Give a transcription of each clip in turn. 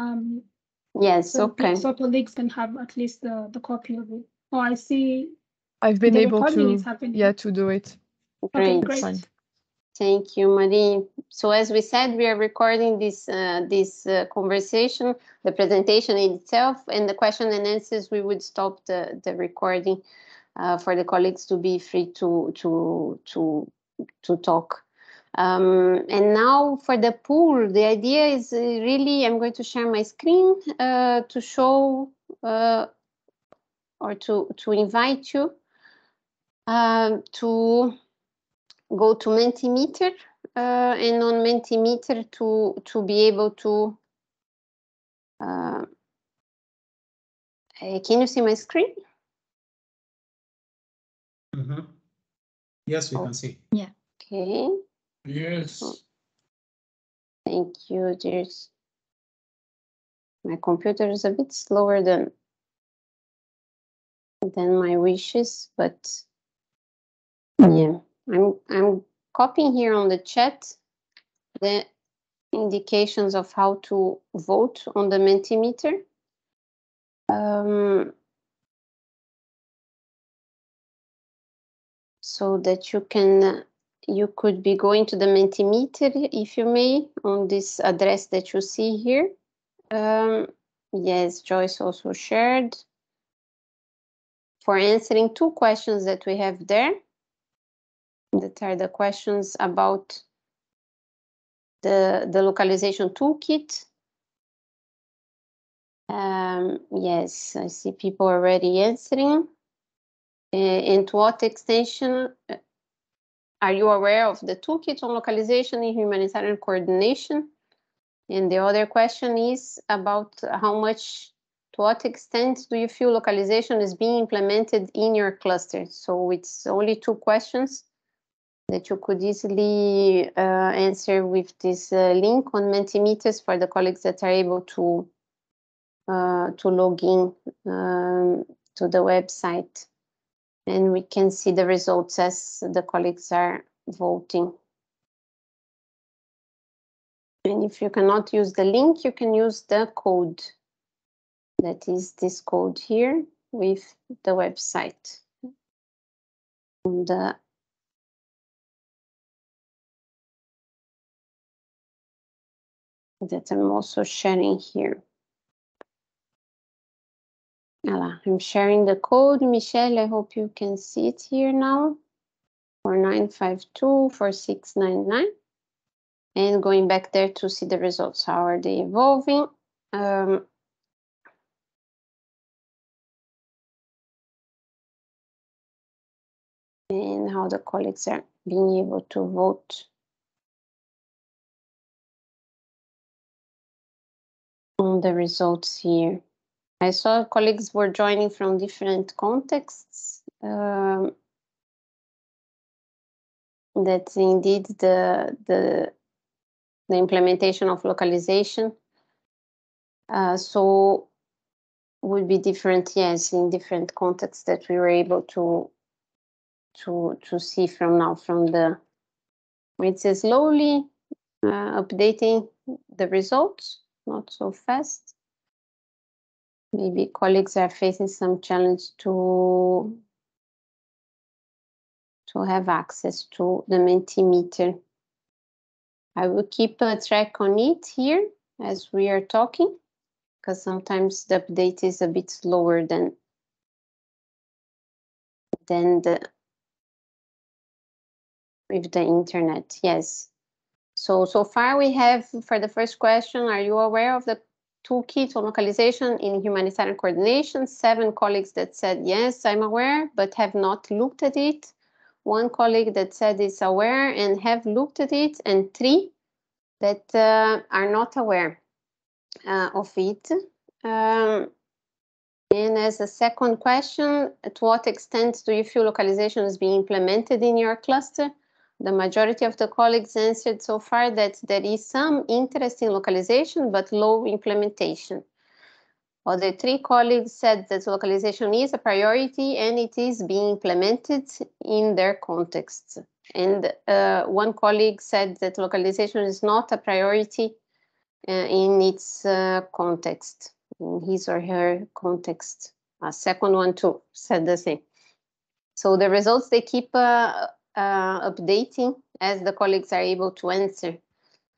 Um, Yes, so, okay. so colleagues can have at least the, the copy of it. Oh, I see. I've been the able recording is to, happening. yeah, to do it. Okay, Great. great. Fine. Thank you, Marie. So as we said, we are recording this uh, this uh, conversation, the presentation itself, and the question and answers. We would stop the the recording uh, for the colleagues to be free to to to to talk. Um, and now for the pool, the idea is uh, really I'm going to share my screen uh, to show uh, or to to invite you um, to go to Mentimeter uh, and on Mentimeter to to be able to uh, uh, can you see my screen? Mhm. Yes, we Oh. can see. Yeah. Okay, Yes. thank you. There's my computer is a bit slower than than my wishes, but yeah, I'm I'm copying here on the chat the indications of how to vote on the Mentimeter. Um, so that you can you could be going to the Mentimeter if you may on this address that you see here. Um, yes, Joyce also shared for answering two questions that we have there. That are the questions about the the localization toolkit. Um, yes, I see people already answering. Uh, and to what extension uh, are you aware of the toolkit on localization in humanitarian coordination? And the other question is about how much, to what extent do you feel localization is being implemented in your cluster? So it's only two questions that you could easily uh, answer with this uh, link on Mentimeters for the colleagues that are able to uh, to log in um, to the website and we can see the results as the colleagues are voting. And if you cannot use the link, you can use the code. That is this code here with the website. And, uh, that I'm also sharing here. I'm sharing the code. Michelle, I hope you can see it here now. 4952 4699. And going back there to see the results. How are they evolving? Um, and how the colleagues are being able to vote. On the results here. I saw colleagues were joining from different contexts. Um, that indeed the the the implementation of localization uh, so would be different yes in different contexts that we were able to to to see from now from the it's slowly uh, updating the results not so fast maybe colleagues are facing some challenge to to have access to the Mentimeter. I will keep a track on it here as we are talking, because sometimes the update is a bit slower than than the with the internet. Yes. So so far we have for the first question, are you aware of the toolkit on localization in humanitarian coordination? Seven colleagues that said yes, I'm aware, but have not looked at it one colleague that said is aware and have looked at it, and three that uh, are not aware uh, of it. Um, and as a second question, to what extent do you feel localization is being implemented in your cluster? The majority of the colleagues answered so far that there is some interest in localization, but low implementation. Other three colleagues said that localization is a priority and it is being implemented in their contexts. And uh, one colleague said that localization is not a priority uh, in its uh, context, in his or her context. A second one too said the same. So the results they keep uh, updating as the colleagues are able to answer.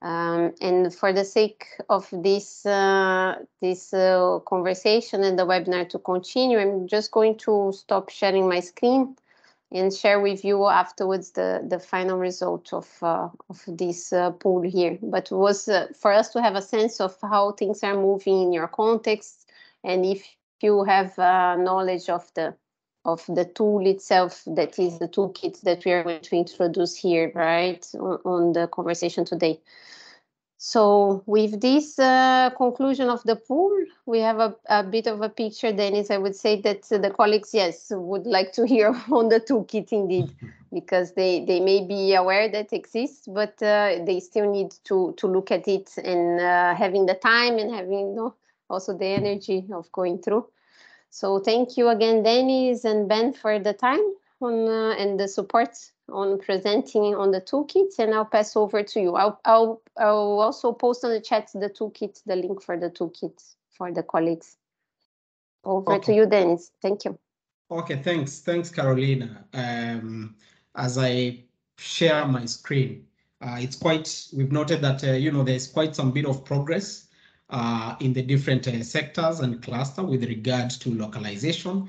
Um, and for the sake of this uh, this uh, conversation and the webinar to continue, I'm just going to stop sharing my screen and share with you afterwards the, the final result of, uh, of this uh, pool here. But it was uh, for us to have a sense of how things are moving in your context and if you have uh, knowledge of the of the tool itself that is the toolkit that we are going to introduce here, right, on, on the conversation today. So with this uh, conclusion of the pool, we have a, a bit of a picture, Dennis. I would say that the colleagues, yes, would like to hear on the toolkit indeed, because they, they may be aware that exists, but uh, they still need to, to look at it and uh, having the time and having you know, also the energy of going through. So thank you again, Dennis and Ben, for the time on uh, and the support on presenting on the toolkit. And I'll pass over to you. I'll, I'll, I'll also post on the chat the toolkit, the link for the toolkit for the colleagues. Over to you, Dennis. Thank you. Okay, thanks. Thanks, Carolina. Um, as I share my screen, uh, it's quite, we've noted that, uh, you know, there's quite some bit of progress uh, in the different uh, sectors and cluster with regard to localization.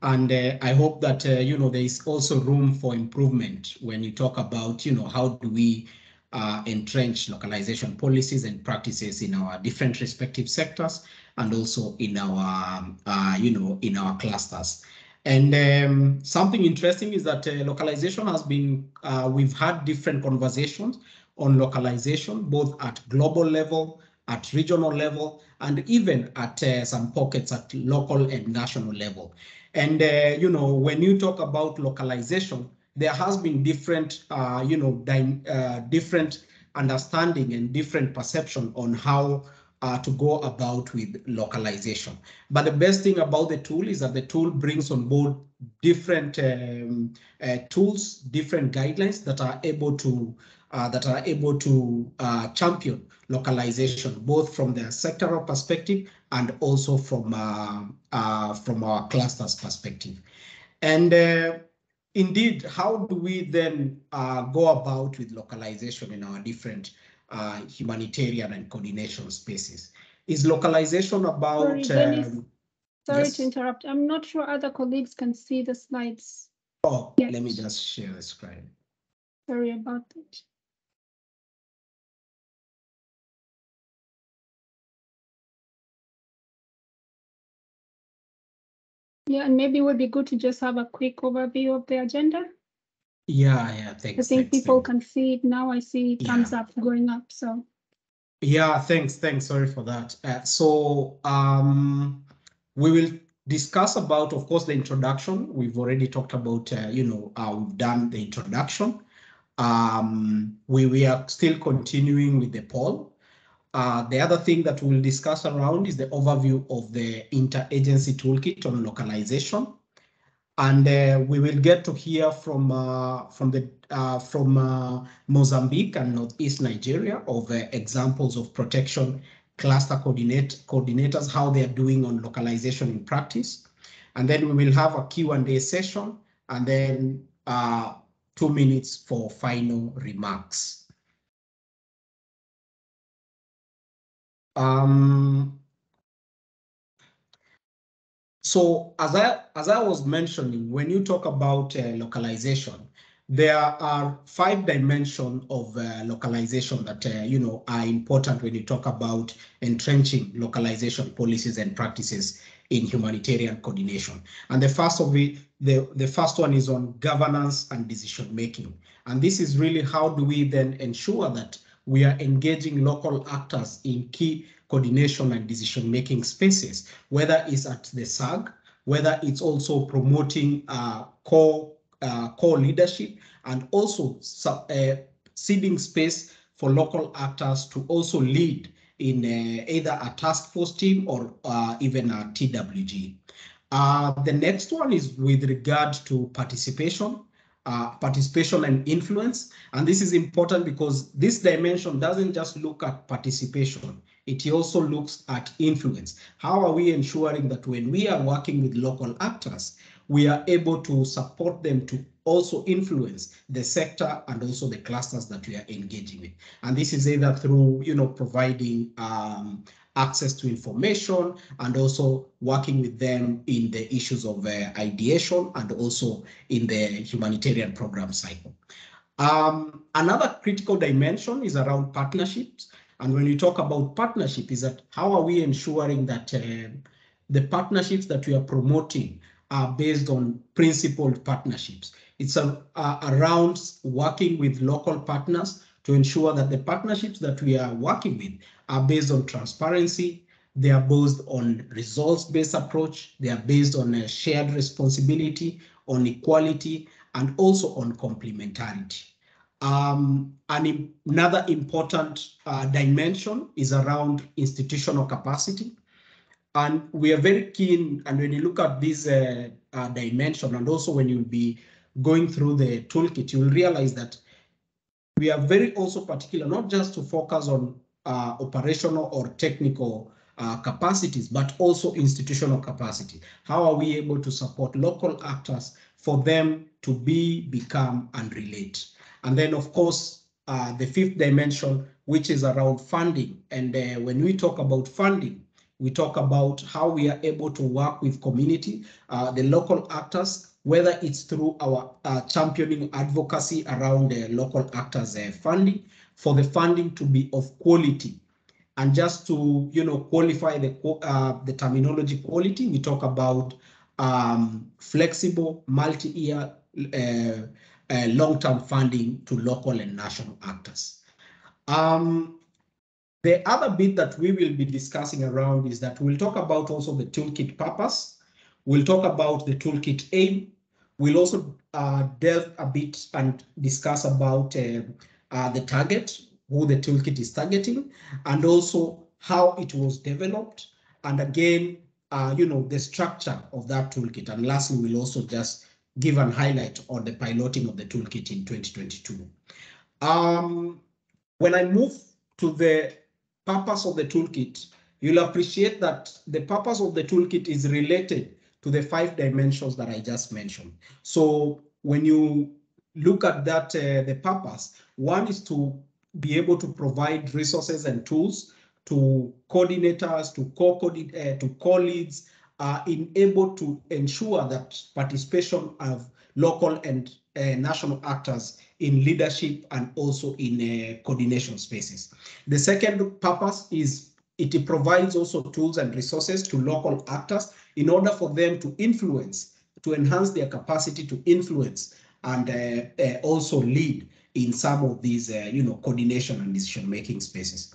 And uh, I hope that, uh, you know, there is also room for improvement when you talk about, you know, how do we uh, entrench localization policies and practices in our different respective sectors and also in our, um, uh, you know, in our clusters. And um, something interesting is that localization has been, we've had different conversations on localization, both at global level, at regional level, and even at uh, some pockets at local and national level. And, uh, you know, when you talk about localization, there has been different, uh, you know, uh, different understanding and different perception on how uh, to go about with localization. But the best thing about the tool is that the tool brings on board different um, uh, tools, different guidelines that are able to uh, that are able to uh, champion localization, both from their sectoral perspective and also from uh, uh, from our clusters perspective. And uh, indeed, how do we then uh, go about with localization in our different uh, humanitarian and coordination spaces? Is localization about? Sorry, um, Sorry Yes. to interrupt. I'm not sure other colleagues can see the slides. oh, Yes. let me just share the screen. Sorry about that. Yeah, and maybe it would be good to just have a quick overview of the agenda. Yeah, yeah, thanks. I think thanks, people thanks. can see it now. I see thumbs up going up, so. Yeah, thanks, thanks. Sorry for that. Uh, so um, we will discuss about, of course, the introduction. We've already talked about, uh, you know, uh, we've done the introduction. Um, we, we are still continuing with the poll. Uh, the other thing that we'll discuss around is the overview of the interagency toolkit on localization. And uh, we will get to hear from uh, from the uh, from uh, Mozambique and Northeast Nigeria of uh, examples of protection cluster coordinate coordinators, how they are doing on localization in practice. And then we will have a Q&A session and then two minutes for final remarks. Um, so as I as I was mentioning, when you talk about uh, localization, there are five dimensions of uh, localization that uh, you know are important when you talk about entrenching localization policies and practices in humanitarian coordination. And the first of it, the, the first one is on governance and decision making. And this is really how do we then ensure that we are engaging local actors in key coordination and decision making spaces, whether it's at the SAG, whether it's also promoting uh, core uh, core leadership and also uh, ceding space for local actors to also lead in uh, either a task force team or uh, even a TWG. Uh, the next one is with regard to participation uh, participation and influence. And this is important because this dimension doesn't just look at participation, it also looks at influence. How are we ensuring that when we are working with local actors, we are able to support them to also influence the sector and also the clusters that we are engaging with. And this is either through, you know, providing um, access to information and also working with them in the issues of uh, ideation and also in the humanitarian program cycle. Um, another critical dimension is around partnerships. And when you talk about partnership is that how are we ensuring that uh, the partnerships that we are promoting are based on principled partnerships. It's a, uh, around working with local partners to ensure that the partnerships that we are working with are based on transparency, they are based on results-based approach, they are based on a shared responsibility, on equality, and also on complementarity. Um, and another important uh, dimension is around institutional capacity. And we are very keen, and when you look at this uh, uh, dimension, and also when you'll be going through the toolkit, you will realize that we are very also particular, not just to focus on uh, operational or technical uh, capacities, but also institutional capacity. How are we able to support local actors for them to be, become, and relate? And then, of course, uh, the fifth dimension, which is around funding. And uh, when we talk about funding, we talk about how we are able to work with community, uh, the local actors, whether it's through our uh, championing advocacy around the local actors uh, funding, for the funding to be of quality. And just to you know qualify the uh, the terminology quality, we talk about um, flexible, multi-year, uh, uh, long-term funding to local and national actors. Um, the other bit that we will be discussing around is that we'll talk about also the toolkit purpose. We'll talk about the toolkit aim. We'll also uh, delve a bit and discuss about uh, uh, the target, who the toolkit is targeting, and also how it was developed. And again, uh, you know, the structure of that toolkit. And lastly, we'll also just give an highlight on the piloting of the toolkit in 2022. Um, when I move to the purpose of the toolkit, you'll appreciate that the purpose of the toolkit is related to the five dimensions that I just mentioned. So when you look at that, uh, the purpose, one is to be able to provide resources and tools to coordinators, to co-coordinate, uh, to are uh, able to ensure that participation of local and uh, national actors in leadership and also in uh, coordination spaces. The second purpose is it provides also tools and resources to local actors in order for them to influence, to enhance their capacity to influence and uh, also lead in some of these, uh, you know, coordination and decision-making spaces.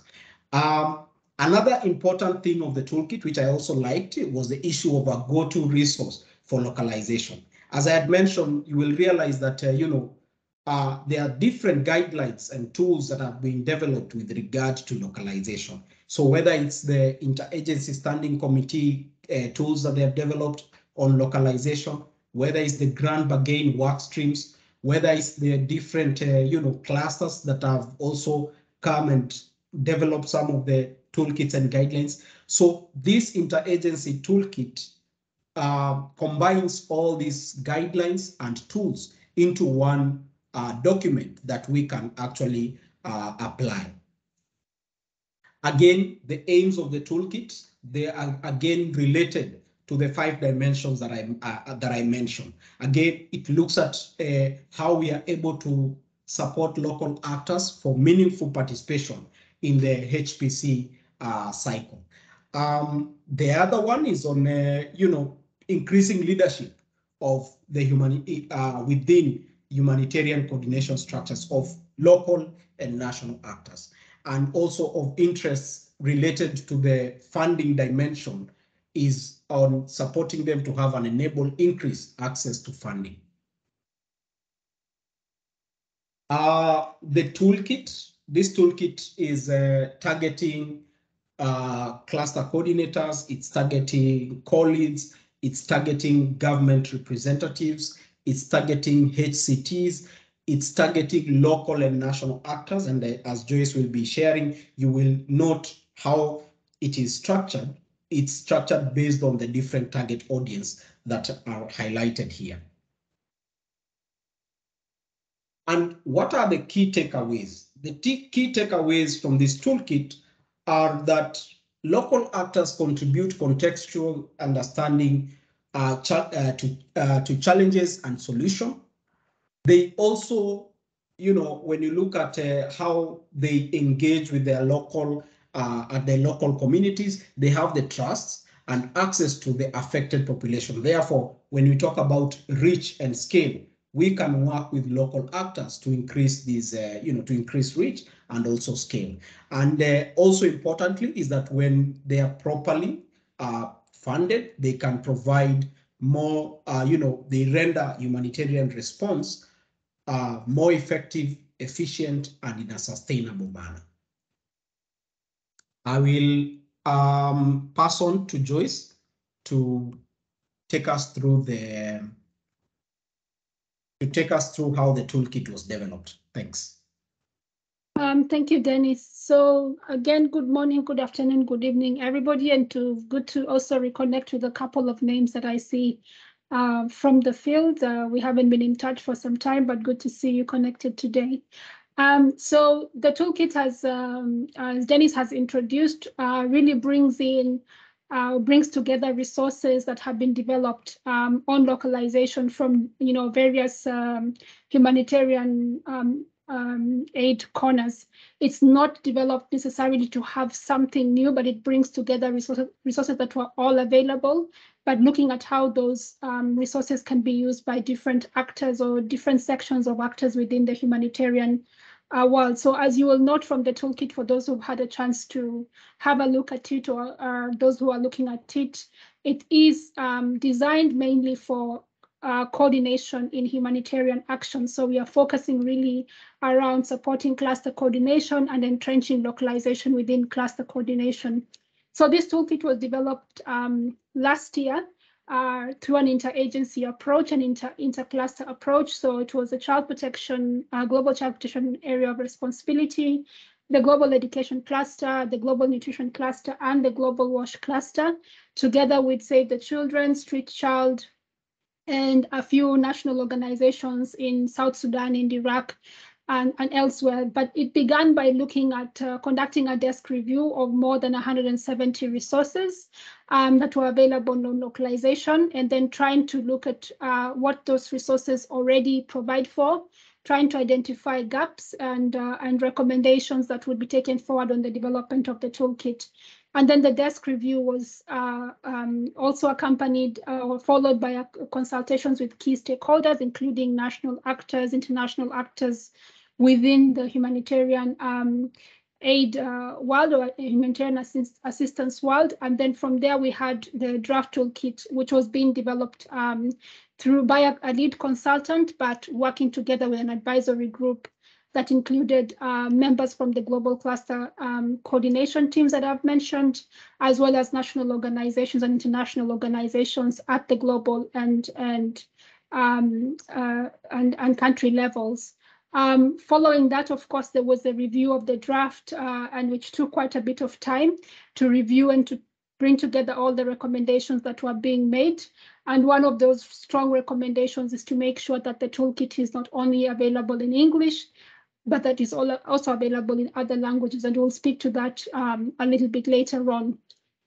Um, another important thing of the toolkit, which I also liked, was the issue of a go-to resource for localization. As I had mentioned, you will realize that, uh, you know, uh, there are different guidelines and tools that have been developed with regard to localization. So whether it's the interagency standing committee uh, tools that they have developed on localization, whether it's the grand bargain work streams, whether it's the different, uh, you know, clusters that have also come and developed some of the toolkits and guidelines. So this interagency toolkit uh, combines all these guidelines and tools into one uh, document that we can actually uh, apply. Again, the aims of the toolkit, they are again related to the five dimensions that I uh, that I mentioned. Again, it looks at uh, how we are able to support local actors for meaningful participation in the HPC uh, cycle. Um, the other one is on, uh, you know, increasing leadership of the human uh, within humanitarian coordination structures of local and national actors, and also of interests related to the funding dimension is on supporting them to have an enable increased access to funding. Uh, the toolkit, this toolkit is uh, targeting uh, cluster coordinators, it's targeting co-leads, it's targeting government representatives, it's targeting HCTs, it's targeting local and national actors. And uh, as Joyce will be sharing, you will note how it is structured. It's structured based on the different target audience that are highlighted here. And what are the key takeaways? The key takeaways from this toolkit are that local actors contribute contextual understanding uh, uh, to, uh, to challenges and solution. They also, you know, when you look at uh, how they engage with their local, uh, at the local communities, they have the trust and access to the affected population. Therefore, when we talk about reach and scale, we can work with local actors to increase these, uh, you know, to increase reach and also scale. And uh, also importantly is that when they are properly uh, funded, they can provide more, uh, you know, they render humanitarian response uh, more effective, efficient, and in a sustainable manner. I will um, pass on to Joyce to take us through the to take us through how the toolkit was developed. Thanks. Um, thank you, Dennis. So again, good morning, good afternoon, good evening, everybody, and to good to also reconnect with a couple of names that I see uh, from the field. Uh, we haven't been in touch for some time, but good to see you connected today. Um, so the toolkit has, um, as Dennis has introduced, uh, really brings in uh, brings together resources that have been developed um, on localization from you know various um, humanitarian um, um, aid corners. It's not developed necessarily to have something new, but it brings together resources, resources that were all available, but looking at how those resources can be used by different actors or different sections of actors within the humanitarian uh. So as you will note from the toolkit, for those who've had a chance to have a look at it or uh, those who are looking at it, it is um, designed mainly for uh, coordination in humanitarian action. So we are focusing really around supporting cluster coordination and entrenching localization within cluster coordination. So this toolkit was developed um, last year uh, through an interagency approach and inter intercluster approach. So it was a child protection, uh, global child protection area of responsibility, the global education cluster, the global nutrition cluster, and the global wash cluster, together with Save the Children, Street Child, and a few national organizations in South Sudan, in Iraq, and, and elsewhere. But it began by looking at uh, conducting a desk review of more than 170 resources um, that were available on localization, and then trying to look at uh, what those resources already provide for, trying to identify gaps and, uh, and recommendations that would be taken forward on the development of the toolkit. And then the desk review was uh, um, also accompanied uh, or followed by consultations with key stakeholders, including national actors, international actors within the humanitarian um, aid uh, world or humanitarian assist assistance world. And then from there, we had the draft toolkit, which was being developed um, through by a, a, lead consultant, but working together with an advisory group that included uh, members from the global cluster um, coordination teams that I've mentioned, as well as national organizations and international organizations at the global and and um, uh, and, and country levels. Um, following that, of course, there was a review of the draft, uh, and which took quite a bit of time to review and to bring together all the recommendations that were being made. And one of those strong recommendations is to make sure that the toolkit is not only available in English, but that is also available in other languages. And we'll speak to that um, a little bit later on.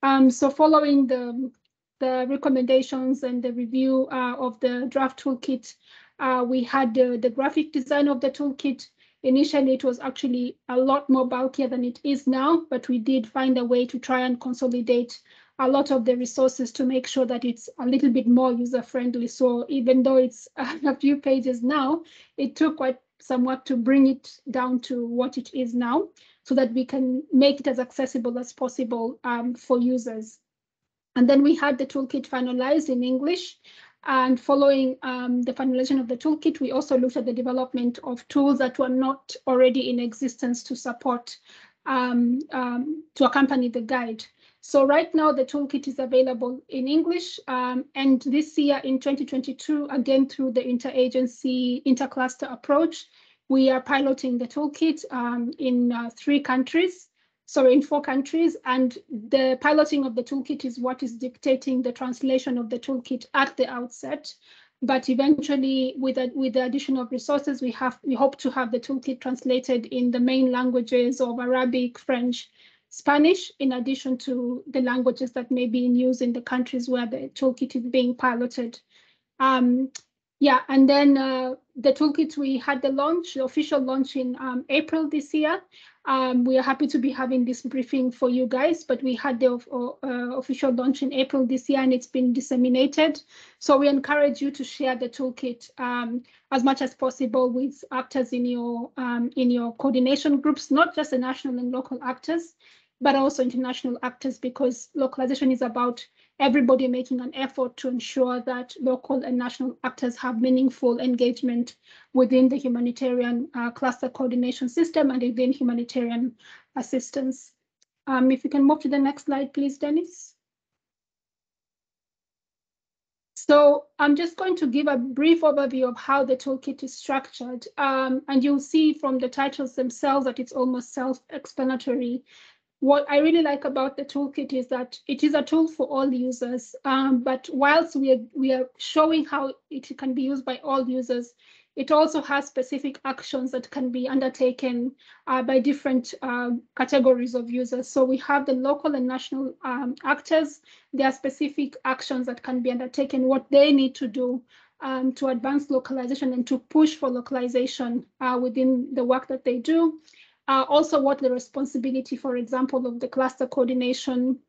Um, so following the, the recommendations and the review uh, of the draft toolkit, uh, we had the, the graphic design of the toolkit. Initially, it was actually a lot more bulkier than it is now, but we did find a way to try and consolidate a lot of the resources to make sure that it's a little bit more user friendly. So even though it's a few pages now, it took quite some work to bring it down to what it is now so that we can make it as accessible as possible um, for users. And then we had the toolkit finalized in English. And following um, the finalization of the toolkit, we also looked at the development of tools that were not already in existence to support um, um, to accompany the guide. So right now the toolkit is available in English um, and this year in 2022, again through the interagency intercluster approach, we are piloting the toolkit um, in uh, three countries, sorry, in four countries. And the piloting of the toolkit is what is dictating the translation of the toolkit at the outset. But eventually, with, a, with the addition of resources, we have we hope to have the toolkit translated in the main languages of Arabic, French, Spanish, in addition to the languages that may be in use in the countries where the toolkit is being piloted. Um, yeah, and then uh, the toolkit, we had the launch, the official launch in um, April this year. Um, we are happy to be having this briefing for you guys, but we had the uh, official launch in April this year and it's been disseminated. So we encourage you to share the toolkit um, as much as possible with actors in your um, in your coordination groups, not just the national and local actors, but also international actors because localization is about everybody making an effort to ensure that local and national actors have meaningful engagement within the humanitarian uh, cluster coordination system and within humanitarian assistance. Um, if you can move to the next slide, please, Dennis. So I'm just going to give a brief overview of how the toolkit is structured. Um, and you'll see from the titles themselves that it's almost self-explanatory what I really like about the toolkit is that it is a tool for all users. Um, but whilst we are, we are showing how it can be used by all users, it also has specific actions that can be undertaken uh, by different uh, categories of users. So we have the local and national um, actors. There are specific actions that can be undertaken, what they need to do um, to advance localization and to push for localization uh, within the work that they do. Uh, also, what the responsibility, for example, of the cluster coordination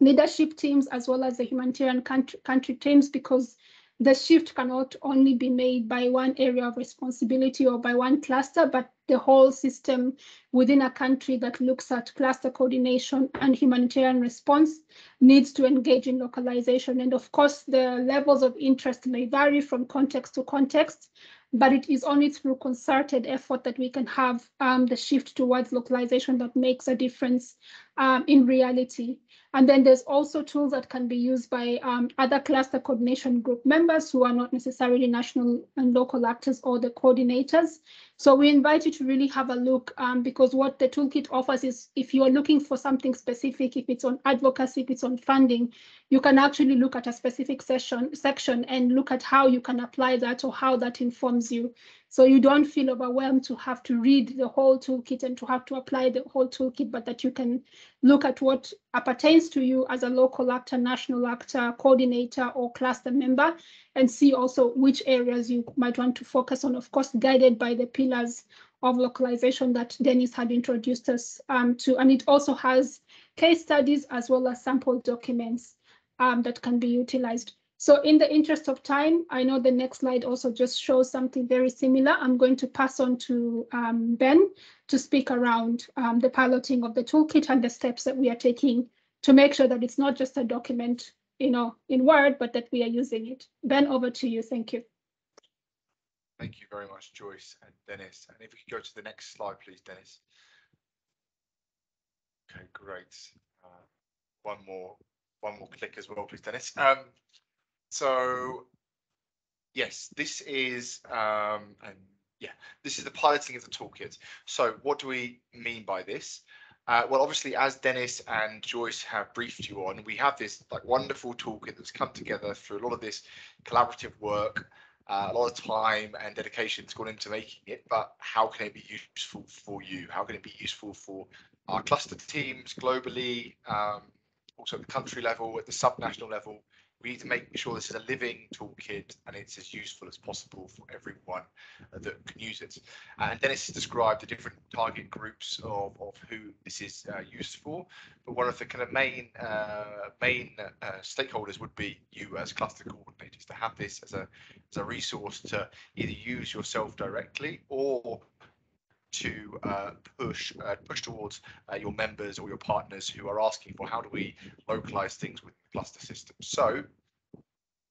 leadership teams as well as the humanitarian country, country teams, because the shift cannot only be made by one area of responsibility or by one cluster, but the whole system within a country that looks at cluster coordination and humanitarian response needs to engage in localization. And of course, the levels of interest may vary from context to context, but it is only through concerted effort that we can have um, the shift towards localization that makes a difference um, in reality. And then there's also tools that can be used by um, other cluster coordination group members who are not necessarily national and local actors or the coordinators. So we invite you to really have a look um, because what the toolkit offers is if you are looking for something specific, if it's on advocacy, if it's on funding, you can actually look at a specific session section and look at how you can apply that or how that informs you. So you don't feel overwhelmed to have to read the whole toolkit and to have to apply the whole toolkit, but that you can look at what appertains to you as a local actor, national actor, coordinator, or cluster member, and see also which areas you might want to focus on, of course, guided by the pillars of localization that Dennis had introduced us um, to. And it also has case studies as well as sample documents um, that can be utilized. So in the interest of time, I know the next slide also just shows something very similar. I'm going to pass on to um, Ben to speak around um, the piloting of the toolkit and the steps that we are taking to make sure that it's not just a document, you know, in Word, but that we are using it. Ben, over to you. Thank you. Thank you very much, Joyce and Dennis. And if we could go to the next slide, please, Dennis. Okay, great. Uh, one more, one more click as well, please, Dennis. Um, so yes, this is, um, and yeah, this is the piloting of the toolkit. So what do we mean by this? Uh, well, obviously, as Dennis and Joyce have briefed you on, we have this like wonderful toolkit that's come together through a lot of this collaborative work, uh, a lot of time and dedication that's gone into making it. But how can it be useful for you? How can it be useful for our cluster teams globally, um, also at the country level, at the subnational level, we need to make sure this is a living toolkit and it's as useful as possible for everyone that can use it. And Dennis has described the different target groups of, of who this is uh, used for, but one of the kind of main uh, main uh, stakeholders would be you as cluster coordinators to have this as a as a resource to either use yourself directly or to uh, push uh, push towards uh, your members or your partners who are asking for how do we localize things with the cluster system. So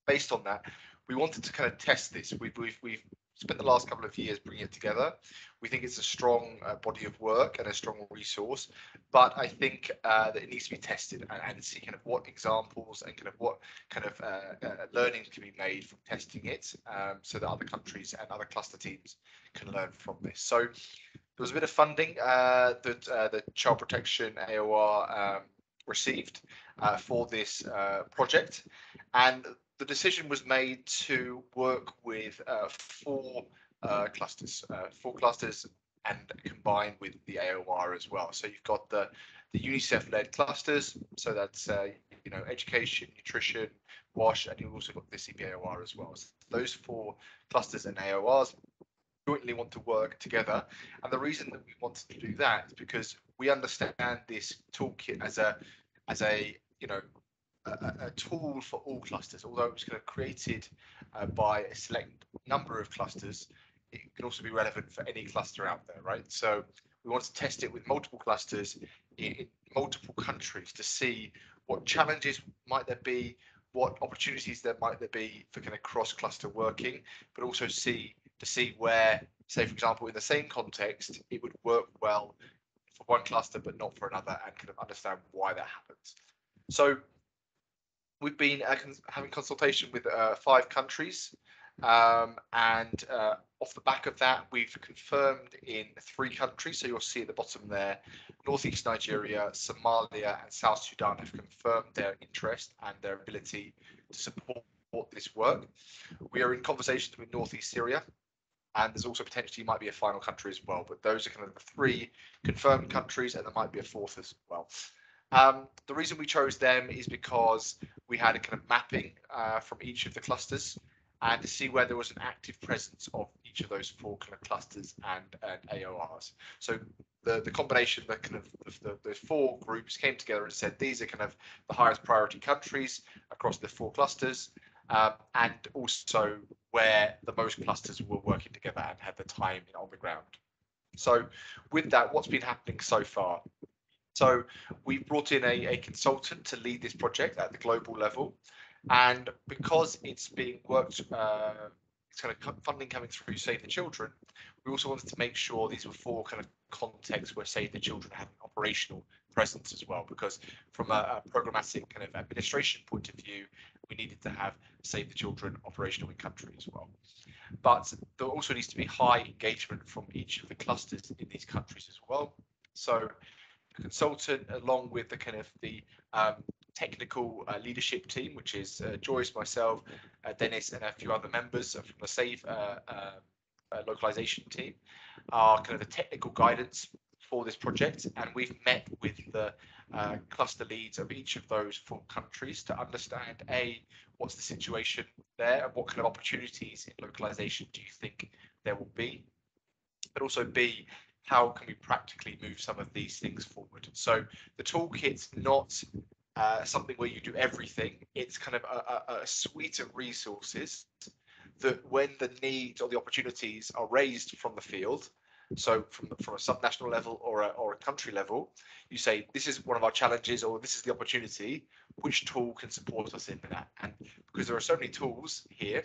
based on that, we wanted to kind of test this. We've, we've, we've spent the last couple of years bringing it together. We think it's a strong uh, body of work and a strong resource, but I think uh, that it needs to be tested and, and, see kind of what examples and kind of what kind of uh, uh learnings can be made from testing it um, so that other countries and other cluster teams can learn from this. So there was a bit of funding uh, that uh, the Child Protection AOR um, received for this project and the decision was made to work with uh, four uh, clusters, uh, four clusters and combine with the AOR as well. So you've got the, the UNICEF-led clusters, so that's uh, you know education, nutrition, WASH, and you've also got the CPAOR as well. So those four clusters and AORs jointly want to work together. And the reason that we wanted to do that is because we understand this toolkit as a as a you know a, tool for all clusters, although it was kind of created uh, by a select number of clusters, it can also be relevant for any cluster out there, right? So we want to test it with multiple clusters in, in multiple countries to see what challenges might there be, what opportunities there might there be for kind of cross-cluster working, but also see to see where, say for example, in the same context, it would work well for one cluster but not for another, and kind of understand why that happens. So we've been uh, having consultation with uh, five countries. Um, and uh, off the back of that, we've confirmed in three countries. So you'll see at the bottom there, Northeast Nigeria, Somalia, and South Sudan have confirmed their interest and their ability to support this work. We are in conversations with Northeast Syria, and there's also potentially might be a final country as well. But those are kind of the three confirmed countries, and there might be a fourth as well. Um, the reason we chose them is because we had a kind of mapping uh, from each of the clusters and to see where there was an active presence of each of those four kind of clusters and, and AORs. So the, the combination the kind of, the, those four groups came together and said these are kind of the highest priority countries across the four clusters um, and also where the most clusters were working together and had the time on the ground. So with that, what's been happening so far? So we've brought in a, a consultant to lead this project at the global level. And because it's being worked, uh, it's kind of funding coming through Save the Children, we also wanted to make sure these were four kind of contexts where Save the Children had an operational presence as well, because from a, a programmatic kind of administration point of view, we needed to have Save the Children operational in country as well. But there also needs to be high engagement from each of the clusters in these countries as well. So consultant along with the kind of the um, technical uh, leadership team, which is uh, Joyce, myself, uh, Dennis, and a few other members from the SAVE uh, uh, uh, localization team, are kind of the technical guidance for this project. And we've met with the cluster leads of each of those four countries to understand a what's the situation there and what kind of opportunities in localization do you think there will be, but also b how can we practically move some of these things forward? So the toolkit's not uh, something where you do everything. It's kind of a, a, a, suite of resources that when the needs or the opportunities are raised from the field, so from, from a subnational level or a, or a country level, you say, this is one of our challenges or this is the opportunity, which tool can support us in that? And because there are so many tools here,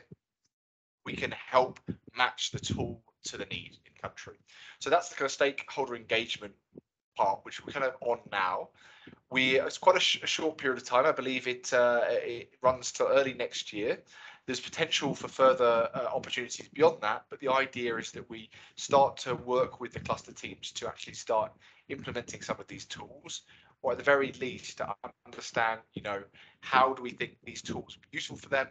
we can help match the tool to the need in country. So that's the kind of stakeholder engagement part, which we're kind of on now. We it's quite a, sh a short period of time. I believe it uh, it runs till early next year. There's potential for further uh, opportunities beyond that, but the idea is that we start to work with the cluster teams to actually start implementing some of these tools, or at the very least to understand, you know, how do we think these tools are useful for them?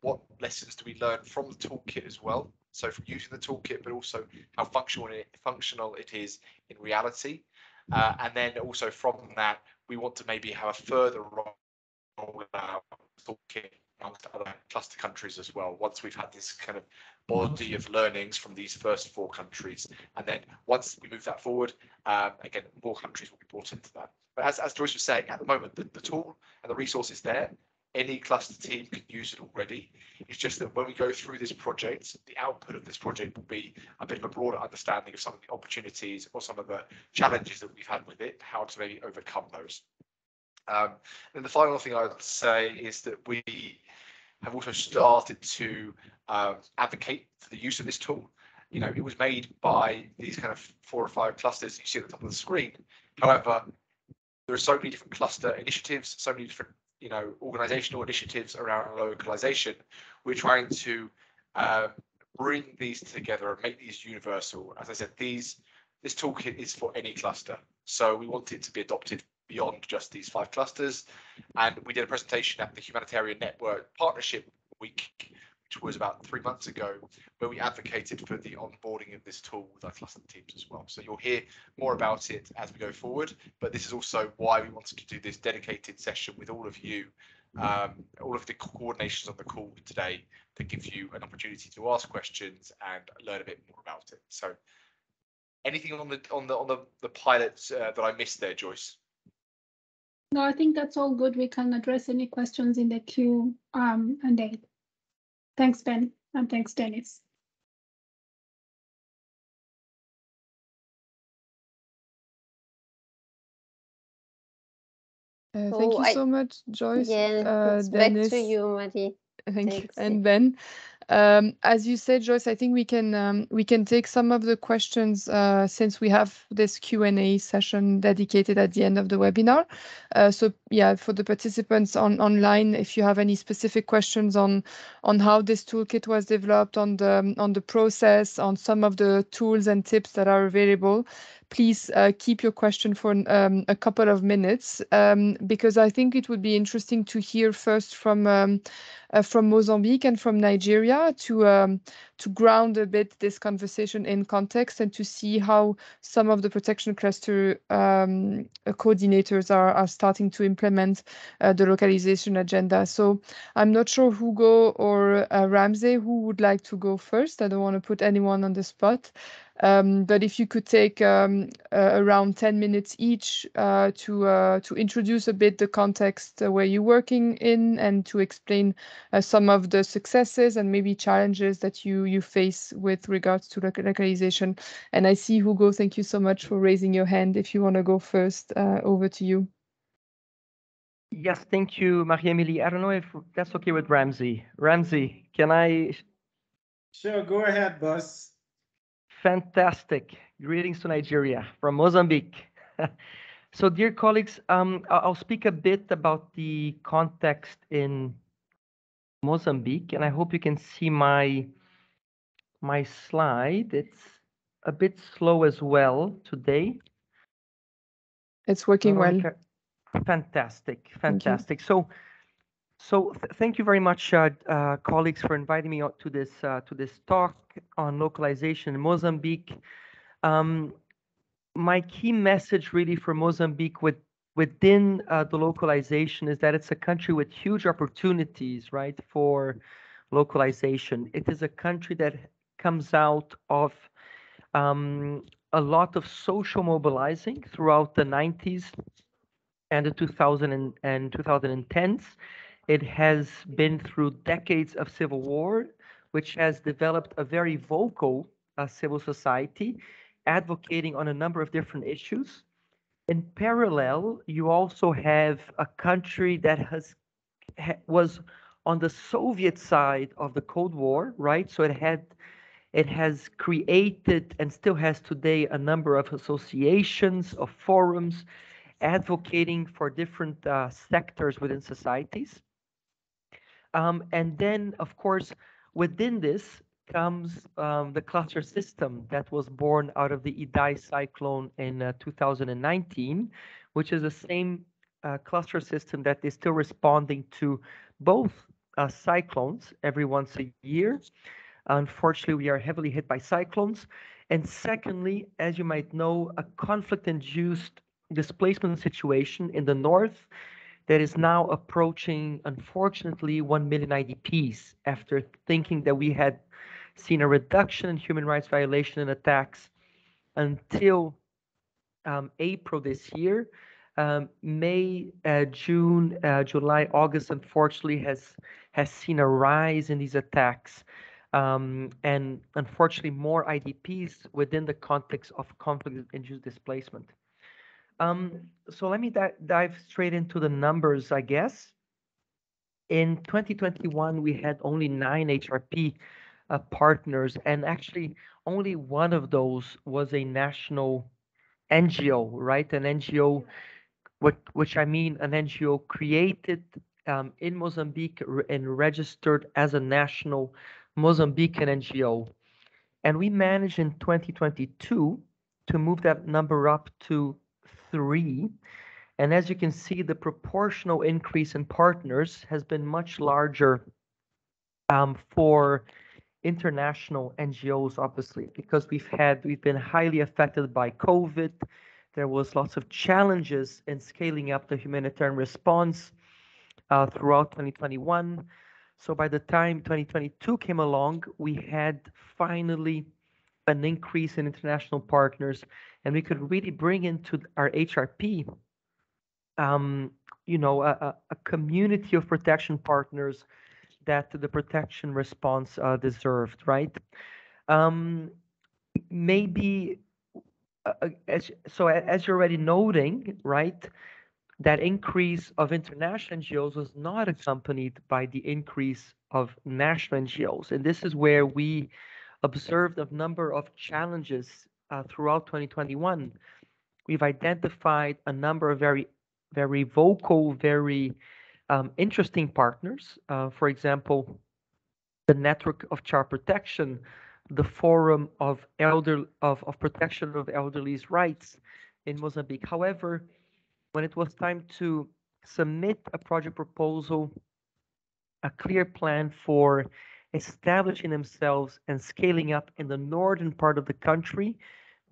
What lessons do we learn from the toolkit as well? So from using the toolkit, but also how functional it, functional it is in reality. Uh, and then also from that, we want to maybe have a further rollout toolkit amongst other cluster countries as well. Once we've had this kind of body of learnings from these first four countries, and then once we move that forward, um, again, more countries will be brought into that. But as, as Joyce was saying, at the moment, the, the tool and the resource is there any cluster team can use it already. It's just that when we go through this project, the output of this project will be a bit of a broader understanding of some of the opportunities or some of the challenges that we've had with it, how to maybe overcome those. Um, and the final thing I would say is that we have also started to um, advocate for the use of this tool. You know, it was made by these kind of four or five clusters you see at the top of the screen. However, there are so many different cluster initiatives, so many different, you know, organizational initiatives around localization. We're trying to uh, bring these together and make these universal. As I said, these this toolkit is for any cluster. So we want it to be adopted beyond just these five clusters. And we did a presentation at the Humanitarian Network Partnership Week, which was about three months ago, where we advocated for the onboarding of this tool with our cluster teams as well. So you'll hear more about it as we go forward, but this is also why we wanted to do this dedicated session with all of you, um, all of the coordinations on the call today that give you an opportunity to ask questions and learn a bit more about it. So anything on the on the on the, the pilots uh, that I missed there, Joyce? No, I think that's all good. We can address any questions in the queue um, and then. Thanks, Ben, and thanks, Dennis. Uh, thank So you I- so much, Joyce. Yeah, uh, it's back to you, Marie. Thank you. Thanks, And Ben, um, as you said, Joyce, I think we can um, we can take some of the questions uh, since we have this Q and A session dedicated at the end of the webinar. Uh, so yeah, for the participants on online, if you have any specific questions on on how this toolkit was developed, on the on the process, on some of the tools and tips that are available, please uh, keep your question for um, a couple of minutes um, because I think it would be interesting to hear first from um, uh, from Mozambique and from Nigeria to um, to ground a bit this conversation in context and to see how some of the protection cluster um, uh, coordinators are are starting to implement uh, the localization agenda. So I'm not sure Hugo or uh, Ramsey who would like to go first. I don't want to put anyone on the spot. Um, but if you could take um, uh, around 10 minutes each uh, to uh, to introduce a bit the context uh, where you're working in and to explain uh, some of the successes and maybe challenges that you you face with regards to local- localization. And I see Hugo, thank you so much for raising your hand. If you want to go first, uh, over to you. Yes, thank you, Marie-Emilie. I don't know if that's okay with Ramsey. Ramsey, can I? Sure, go ahead, boss. Fantastic. Greetings to Nigeria from Mozambique. So dear colleagues, um, I'll speak a bit about the context in Mozambique, and I hope you can see my my slide. It's a bit slow as well today. It's working well. Fantastic, fantastic. So, so th- thank you very much, uh, uh, colleagues, for inviting me out to this uh, to this talk on localization in Mozambique. Um, my key message, really, for Mozambique with within uh, the localization is that it's a country with huge opportunities, right, for localization. It is a country that comes out of um, a lot of social mobilizing throughout the 90s and the 2000 and, and 2010s. It has been through decades of civil war, which has developed a very vocal uh, civil society, advocating on a number of different issues. In parallel, you also have a country that has ha, was on the Soviet side of the Cold War, right? So it had it has created and still has today a number of associations, of forums, advocating for different uh, sectors within societies. Um, and then, of course, within this comes um, the cluster system that was born out of the Idai cyclone in uh, 2019, which is the same uh, cluster system that is still responding to both uh, cyclones every once a year. Unfortunately, we are heavily hit by cyclones. And secondly, as you might know, a conflict-induced displacement situation in the north that is now approaching, unfortunately, 1 million IDPs after thinking that we had seen a reduction in human rights violation and attacks until um, April this year. Um, May, uh, June, uh, July, August, unfortunately, has has seen a rise in these attacks, um, and unfortunately, more IDPs within the context of conflict-induced displacement. Um, so let me di dive straight into the numbers, I guess. in 2021, we had only nine HRP uh, partners, and actually only one of those was a national NGO, right? An NGO, what, which I mean an NGO created um, in Mozambique and registered as a national Mozambican NGO. And we managed in 2022 to move that number up to three. And as you can see, the proportional increase in partners has been much larger um, for international NGOs, obviously, because we've had we've been highly affected by COVID. There was lots of challenges in scaling up the humanitarian response uh, throughout 2021. So by the time 2022 came along, we had finally an increase in international partners, and we could really bring into our HRP, um, you know, a, a community of protection partners that the protection response uh, deserved, right? Um, maybe, uh, uh as, so as you're already noting, right, that increase of international NGOs was not accompanied by the increase of national NGOs. And this is where we observed a number of challenges uh, throughout 2021. We've identified a number of very, very vocal, very um, interesting partners. Uh, for example, the Network of Child Protection, the Forum of Elder of, of Protection of Elderly's Rights in Mozambique. However, when it was time to submit a project proposal, a clear plan for establishing themselves and scaling up in the northern part of the country,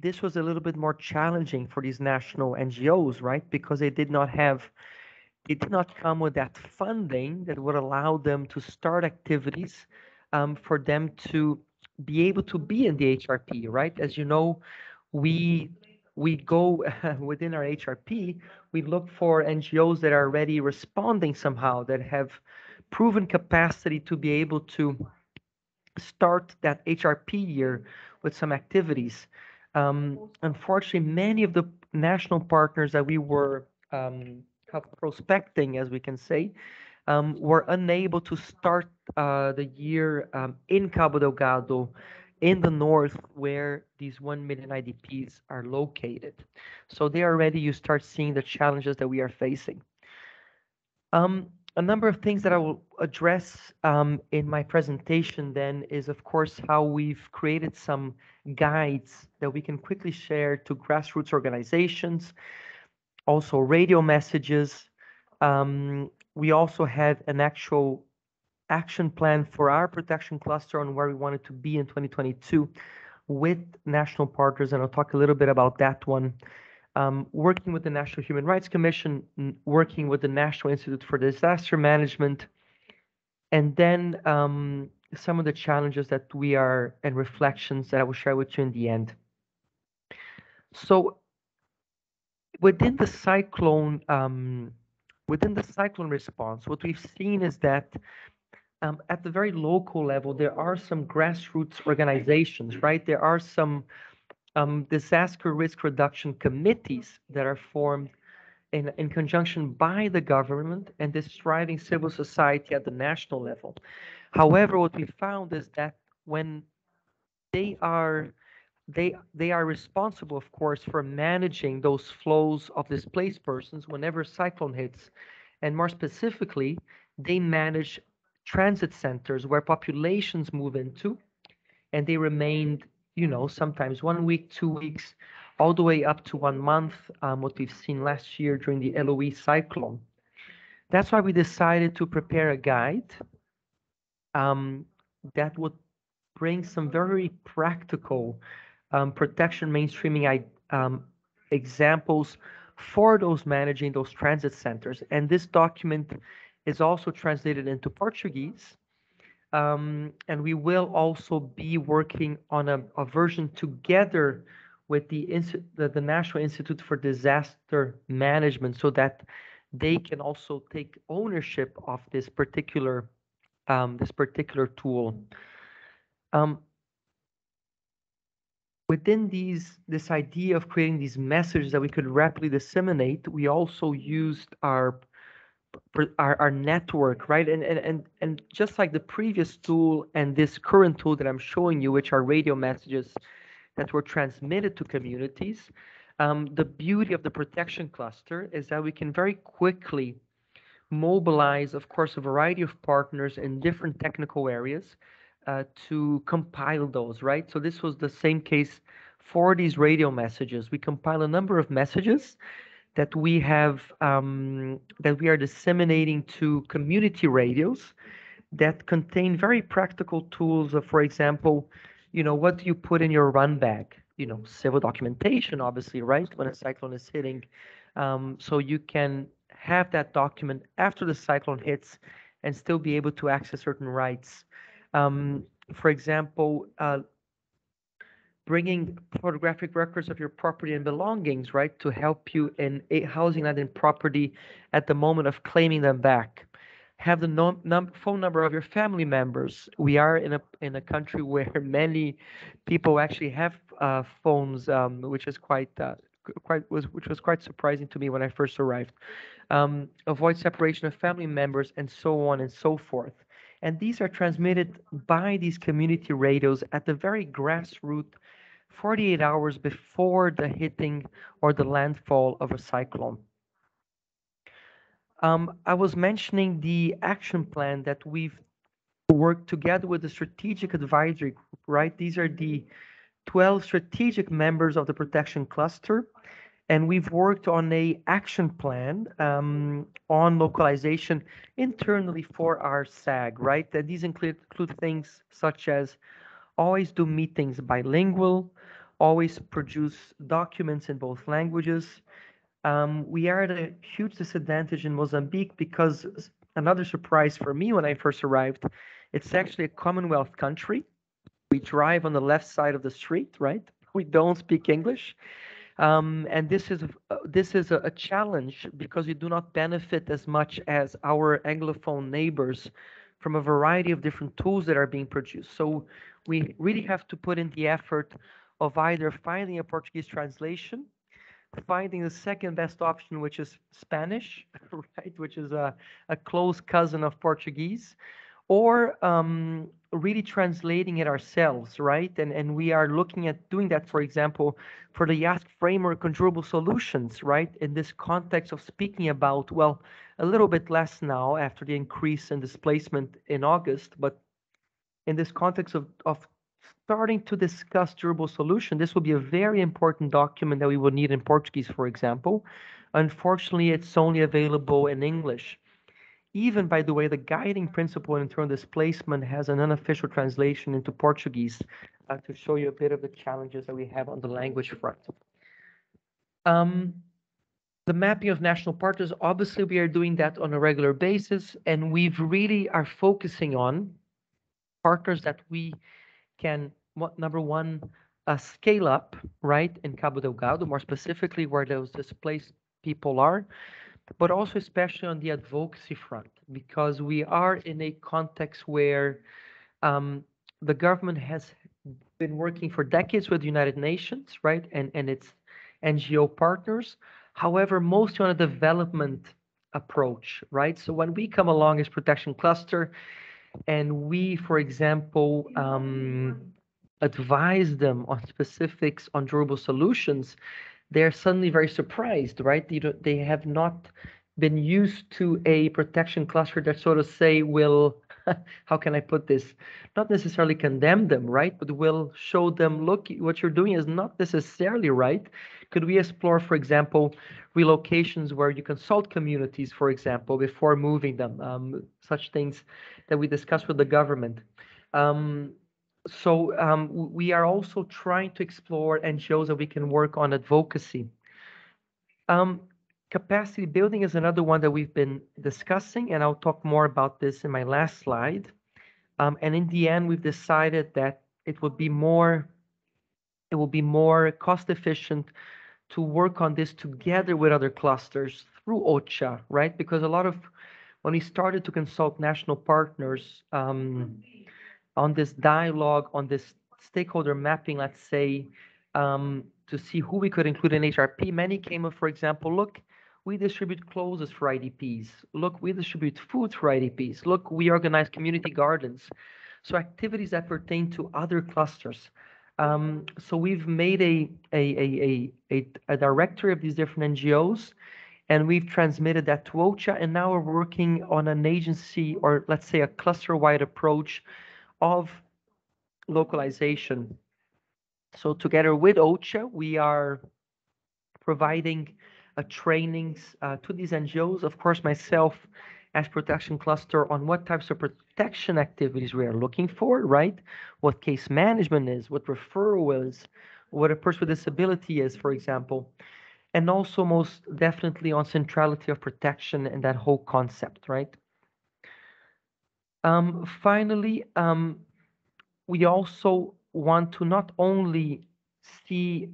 this was a little bit more challenging for these national NGOs, right? Because they did not have they did not come with that funding that would allow them to start activities um, for them to be able to be in the HRP, right? As you know, we we go within our HRP, we look for NGOs that are already responding somehow, that have proven capacity to be able to start that HRP year with some activities. Um, unfortunately, many of the national partners that we were um, prospecting, as we can say, um, were unable to start uh, the year um, in Cabo Delgado in the north where these 1 million IDPs are located. So there already you start seeing the challenges that we are facing. Um, a number of things that I will address um, in my presentation then is of course how we've created some guides that we can quickly share to grassroots organizations, also radio messages. Um, we also had an actual action plan for our protection cluster on where we wanted to be in 2022 with national partners, and I'll talk a little bit about that one. Um, working with the National Human Rights Commission, working with the National Institute for Disaster Management, and then um, some of the challenges that we are and reflections that I will share with you in the end. So within the cyclone, um, within the cyclone response, what we've seen is that um, at the very local level, there are some grassroots organizations, right? There are some um, disaster risk reduction committees that are formed in, in conjunction by the government and this driving civil society at the national level. However, what we found is that when they are they they are responsible, of course, for managing those flows of displaced persons whenever cyclone hits, and more specifically, they manage transit centers where populations move into, and they remained, you know, sometimes one week, two weeks, all the way up to one month. Um, what we've seen last year during the Eloise cyclone. That's why we decided to prepare a guide um, that would bring some very practical um, protection mainstreaming um, examples for those managing those transit centers. And this document is also translated into Portuguese. Um, and we will also be working on a, a version together with the, the, the National Institute for Disaster Management so that they can also take ownership of this particular um, this particular tool. Um, within these this idea of creating these messages that we could rapidly disseminate, we also used our our, our network, right? And, and, and, and just like the previous tool and this current tool that I'm showing you, which are radio messages that were transmitted to communities, um, the beauty of the protection cluster is that we can very quickly mobilize, of course, a variety of partners in different technical areas uh, to compile those, right? So this was the same case for these radio messages. We compile a number of messages that we have um, that we are disseminating to community radios that contain very practical tools of, for example, you know, what do you put in your run bag? You know, civil documentation, obviously, right? When a cyclone is hitting. Um, so you can have that document after the cyclone hits and still be able to access certain rights. Um, for example, uh, bringing photographic records of your property and belongings, right, to help you in housing that in property at the moment of claiming them back. Have the num num phone number of your family members. We are in a in a country where many people actually have uh, phones, um, which is quite uh, quite was which was quite surprising to me when I first arrived. Um, avoid separation of family members and so on and so forth. And these are transmitted by these community radios at the very grassroots 48 hours before the hitting or the landfall of a cyclone. Um, I was mentioning the action plan that we've worked together with the strategic advisory group, right? These are the 12 strategic members of the protection cluster. And we've worked on a action plan um, on localization internally for our SAG, right? That these include, include things such as always do meetings bilingual, always produce documents in both languages. Um, we are at a huge disadvantage in Mozambique because another surprise for me when I first arrived, it's actually a Commonwealth country. We drive on the left side of the street, right? We don't speak English. Um, and this is uh, this is a, a, challenge because we do not benefit as much as our anglophone neighbors from a variety of different tools that are being produced. So we really have to put in the effort of either finding a Portuguese translation, finding the second best option, which is Spanish, right, which is a, a close cousin of Portuguese, or um, really translating it ourselves, right? And and we are looking at doing that, for example, for the IASC framework durable solutions, right? In this context of speaking about, well, a little bit less now after the increase in displacement in August, but in this context of, of starting to discuss durable solution, this will be a very important document that we will need in Portuguese, for example. Unfortunately, it's only available in English. Even, by the way, the guiding principle in internal displacement has an unofficial translation into Portuguese uh, to show you a bit of the challenges that we have on the language front. Um, the mapping of national partners, obviously we are doing that on a regular basis, and we've really are focusing on partners that we can number one uh, scale up right in Cabo Delgado, more specifically where those displaced people are, but also especially on the advocacy front because we are in a context where um, the government has been working for decades with the United Nations, right, and and its NGO partners. However, mostly on a development approach, right? So when we come along as protection cluster, and we, for example, um, advise them on specifics on durable solutions, they're suddenly very surprised, right? They, they have not been used to a protection cluster that sort of say will, how can I put this? Not necessarily condemn them, right? But will show them, look, what you're doing is not necessarily right. Could we explore, for example, relocations where you consult communities, for example, before moving them? Um, such things that we discuss with the government. Um, so um, we are also trying to explore NGOs that we can work on advocacy. Um, capacity building is another one that we've been discussing, and I'll talk more about this in my last slide. Um, and in the end, we've decided that it would be more, it will be more cost efficient to work on this together with other clusters through OCHA, right? Because a lot of when we started to consult national partners um, on this dialogue, on this stakeholder mapping, let's say, um, to see who we could include in HRP, many came up, for example, look, we distribute clothes for IDPs. Look, we distribute food for IDPs. Look, we organize community gardens. So activities that pertain to other clusters. Um, so we've made a, a, a, a, a, directory of these different NGOs and we've transmitted that to OCHA and now we're working on an agency or let's say a cluster-wide approach of localization. So together with OCHA, we are providing uh, trainings uh, to these NGOs. Of course, myself as protection cluster on what types of protection activities we are looking for, right? What case management is, what referral is, what a person with disability is, for example. And also most definitely on centrality of protection and that whole concept, right? Um, finally, um, we also want to not only see,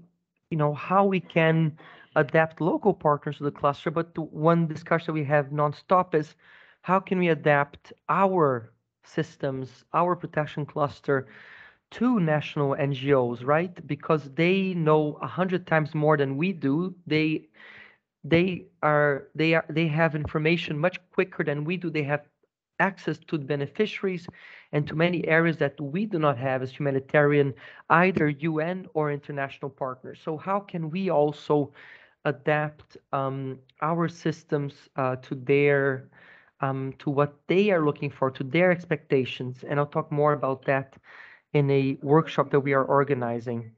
you know, how we can adapt local partners to the cluster, but one discussion we have nonstop is how can we adapt our systems, our protection cluster to national NGOs, right? Because they know a hundred times more than we do. They they are they are they have information much quicker than we do. They have access to the beneficiaries and to many areas that we do not have as humanitarian, either UN or international partners. So how can we also adapt um, our systems uh, to their um, to what they are looking for, to their expectations. And I'll talk more about that in a workshop that we are organizing.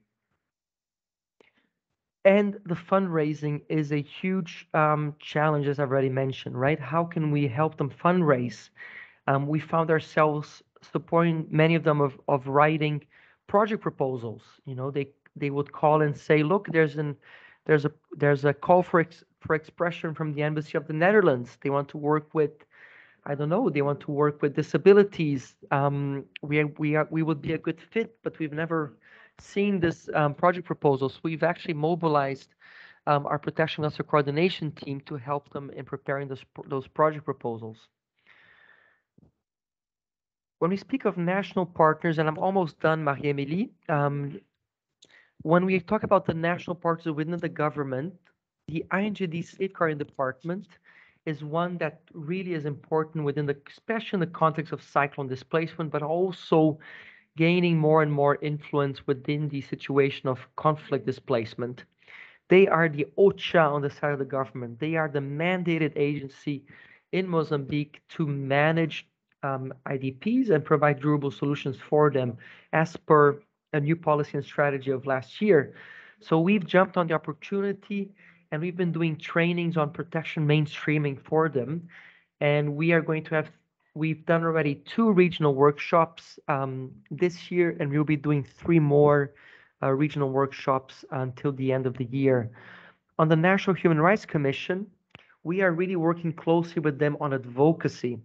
And the fundraising is a huge um, challenge, as I've already mentioned, right? How can we help them fundraise? Um, we found ourselves supporting many of them of, of writing project proposals. You know, they they would call and say, look, there's an there's a there's a call for ex, for expression from the embassy of the Netherlands. They want to work with, I don't know, they want to work with disabilities. Um, we we are we would be a good fit, but we've never seen this um, project proposals. We've actually mobilized um, our protection cluster coordination team to help them in preparing those those project proposals. When we speak of national partners, and I'm almost done, Marie-Émilie, um, when we talk about the national partners within the government, the INGD safeguarding department is one that really is important within the, especially in the context of cyclone displacement, but also gaining more and more influence within the situation of conflict displacement. They are the OCHA on the side of the government. They are the mandated agency in Mozambique to manage um, IDPs and provide durable solutions for them as per a new policy and strategy of last year. So we've jumped on the opportunity and we've been doing trainings on protection mainstreaming for them. And we are going to have, we've done already two regional workshops um, this year, and we'll be doing three more uh, regional workshops until the end of the year. On the National Human Rights Commission, we are really working closely with them on advocacy.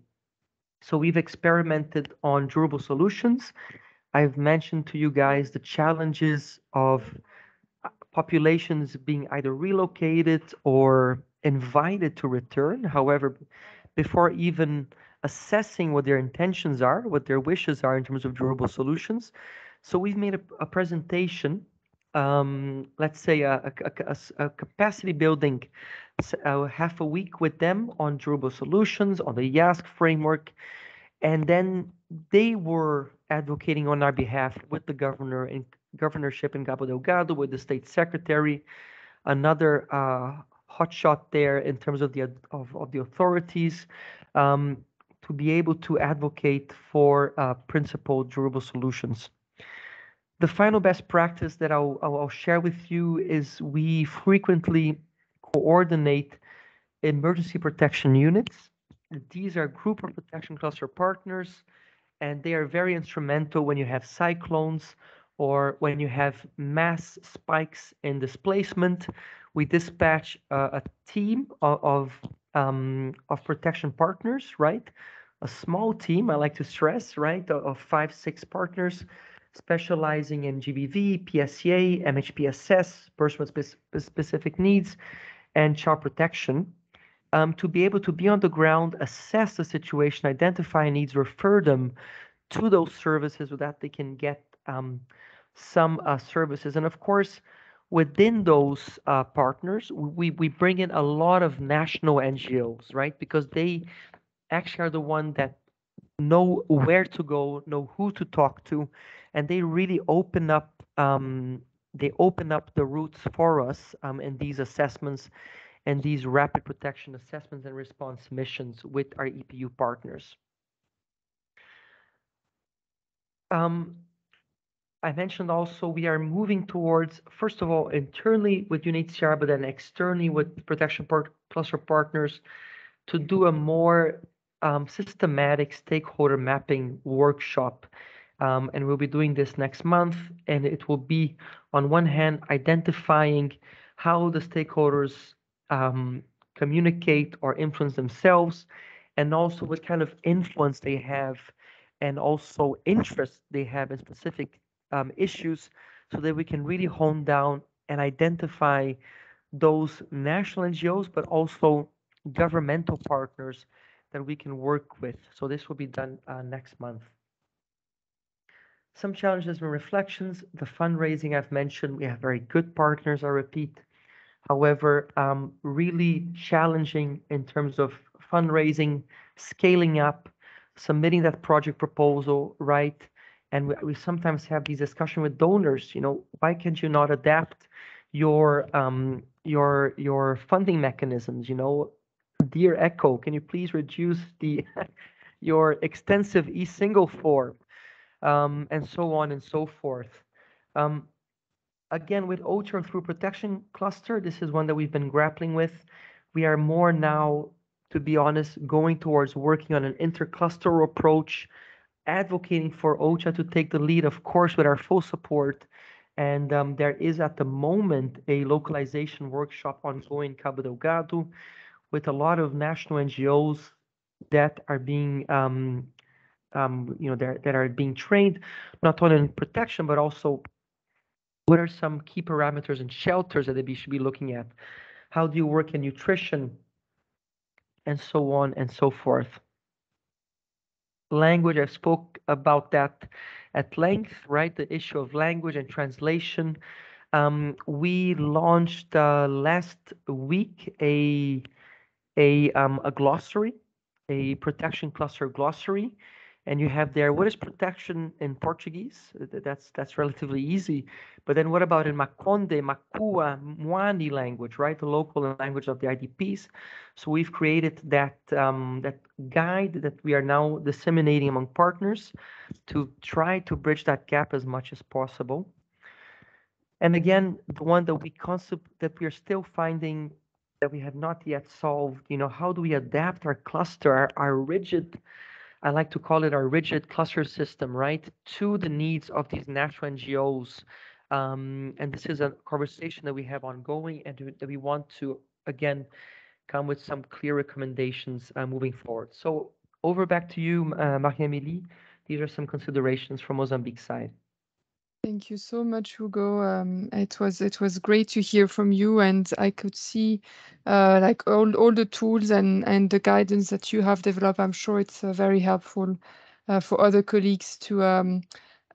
So we've experimented on durable solutions I've mentioned to you guys the challenges of uh, populations being either relocated or invited to return. However, before even assessing what their intentions are, what their wishes are in terms of durable solutions. So we've made a, a presentation, um, let's say a, a, a capacity building, uh, half a week with them on durable solutions, on the IASC framework, and then they were advocating on our behalf with the governor and governorship in Cabo Delgado, with the state secretary, another uh, hotshot there in terms of the of, of the authorities, um, to be able to advocate for uh, principled durable solutions. The final best practice that I'll, I'll share with you is we frequently coordinate emergency protection units. These are group of protection cluster partners and they are very instrumental when you have cyclones or when you have mass spikes in displacement. We dispatch uh, a team of of, um, of protection partners, right? A small team, I like to stress, right, of five, six partners specializing in GBV, PSEA, MHPSS, personal spe specific needs, and child protection um, to be able to be on the ground, assess the situation, identify needs, refer them to those services so that they can get um, some uh, services. And of course, within those uh, partners, we, we bring in a lot of national NGOs, right? Because they actually are the one that know where to go, know who to talk to, and they really open up um, they open up the routes for us um, in these assessments and these rapid protection assessments and response missions with our EPU partners. Um, I mentioned also we are moving towards, first of all, internally with UNHCR, but then externally with protection part cluster partners to do a more um, systematic stakeholder mapping workshop. Um, and we'll be doing this next month. And it will be, on one hand, identifying how the stakeholders um, communicate or influence themselves, and also what kind of influence they have and also interest they have in specific um, issues so that we can really hone down and identify those national NGOs, but also governmental partners that we can work with. So this will be done uh, next month. Some challenges and reflections. The fundraising I've mentioned, we have very good partners, I repeat. However, um, really challenging in terms of fundraising, scaling up, submitting that project proposal, right? And we, we sometimes have these discussion with donors, you know, why can't you not adapt your um, your your funding mechanisms, you know, dear Echo, can you please reduce the your extensive e-single form, um, and so on and so forth. Um, again, with OCHA through protection cluster, this is one that we've been grappling with. We are more now, to be honest, going towards working on an intercluster approach advocating for OCHA to take the lead, of course, with our full support. And um, there is at the moment a localization workshop ongoing in Cabo Delgado with a lot of national NGOs that are being, um, um, you know, that are being trained not only in protection but also what are some key parameters and shelters that they should be looking at? How do you work in nutrition? And so on and so forth language. I spoke about that at length, right? The issue of language and translation. Um, we launched uh, last week a a um, a glossary, a protection cluster glossary, and you have there what is protection in Portuguese? That's that's relatively easy. But then what about in Makonde, Makua, Mwani language, right? The local language of the IDPs. So we've created that um, that guide that we are now disseminating among partners to try to bridge that gap as much as possible. And again, the one that we concept that we are still finding that we have not yet solved, you know, how do we adapt our cluster, our, our rigid I like to call it our rigid cluster system, right, to the needs of these national NGOs. Um, and this is a conversation that we have ongoing and that we want to, again, come with some clear recommendations uh, moving forward. So over back to you, uh, Marie-Amélie. These are some considerations from Mozambique side. Thank you so much, Hugo. Um, it was it was great to hear from you, and I could see uh, like all all the tools and and the guidance that you have developed. I'm sure it's uh, very helpful uh, for other colleagues to um,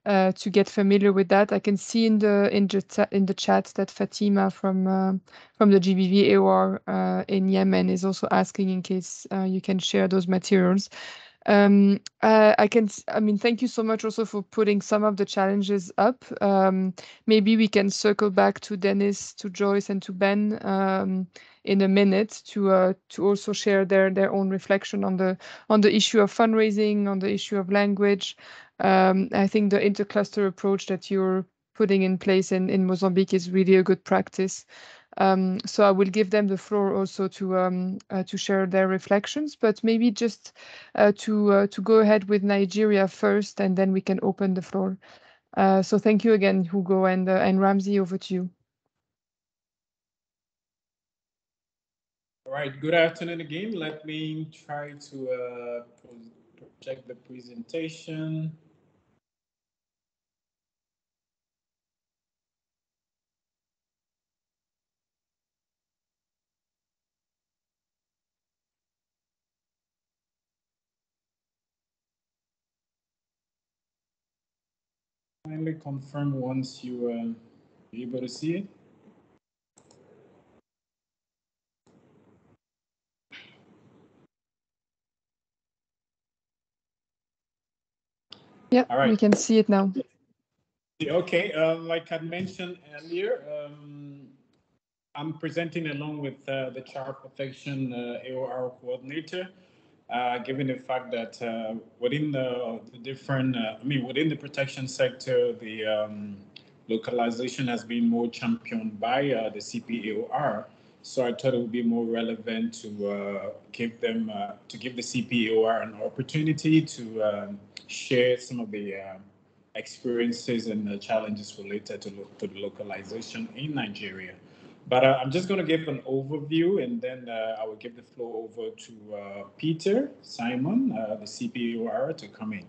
uh, to get familiar with that. I can see in the in the in the chat that Fatima from uh, from the GBV AOR uh, in Yemen is also asking in case you can share those materials. Um, uh, I can, I mean, thank you so much also for putting some of the challenges up. Um, maybe we can circle back to Dennis, to Joyce, and to Ben um, in a minute to uh, to also share their their own reflection on the on the issue of fundraising, on the issue of language. Um, I think the intercluster approach that you're putting in place in in Mozambique is really a good practice. Um, so I will give them the floor also to um, uh, to share their reflections, but maybe just uh, to uh, to go ahead with Nigeria first, and then we can open the floor. Uh, so thank you again, Hugo and uh, and Ramsey. Over to you. All right. Good afternoon again. Let me try to uh, project the presentation. Kindly confirm once you um, uh, are able to see it. Yeah, right. we can see it now. Okay, uh, like I mentioned earlier, um, I'm presenting along with uh, the child protection uh, AOR coordinator uh, given the fact that uh, within the, the different, uh, I mean, within the protection sector, the um, localization has been more championed by uh, the CPAOR. So I thought it would be more relevant to uh, give them, to give the CPAOR an opportunity to um, share some of the experiences and the challenges related to, lo- to the localization in Nigeria. But uh, I'm just going to give an overview and then uh, I will give the floor over to uh, Peter Simon, uh, the CPAOR, to come in.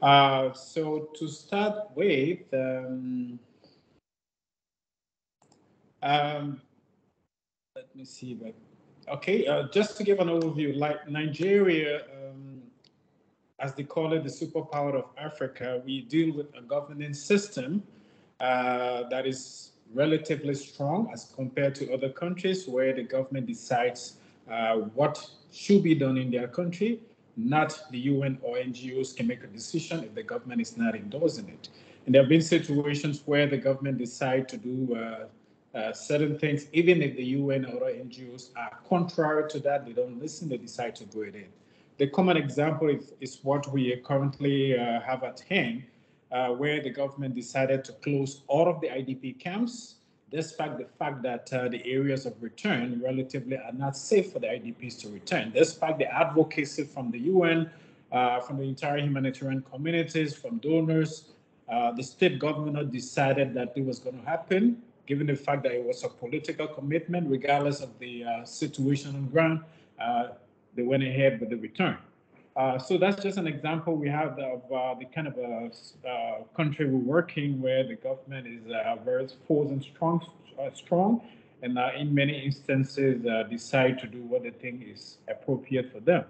Uh, so to start with, um, um, let me see. But okay, uh, just to give an overview, like Nigeria, um, as they call it, the superpower of Africa, we deal with a governance system that is relatively strong as compared to other countries where the government decides uh, what should be done in their country. Not the UN or NGOs can make a decision if the government is not endorsing it. And there have been situations where the government decide to do uh, uh, certain things, even if the UN or NGOs are contrary to that, they don't listen, they decide to go it in. The common example is, is what we currently uh, have at hand, uh, where the government decided to close all of the IDP camps, despite the fact that uh, the areas of return relatively are not safe for the IDPs to return, despite the advocacy from the UN, uh, from the entire humanitarian communities, from donors. Uh, the state governor decided that it was going to happen, given the fact that it was a political commitment, regardless of the uh, situation on ground. Uh, they went ahead with the return. Uh, so that's just an example we have of uh, the kind of a uh, country we're working where the government is uh, very forced and strong, uh, strong, and in many instances decide to do what they think is appropriate for them.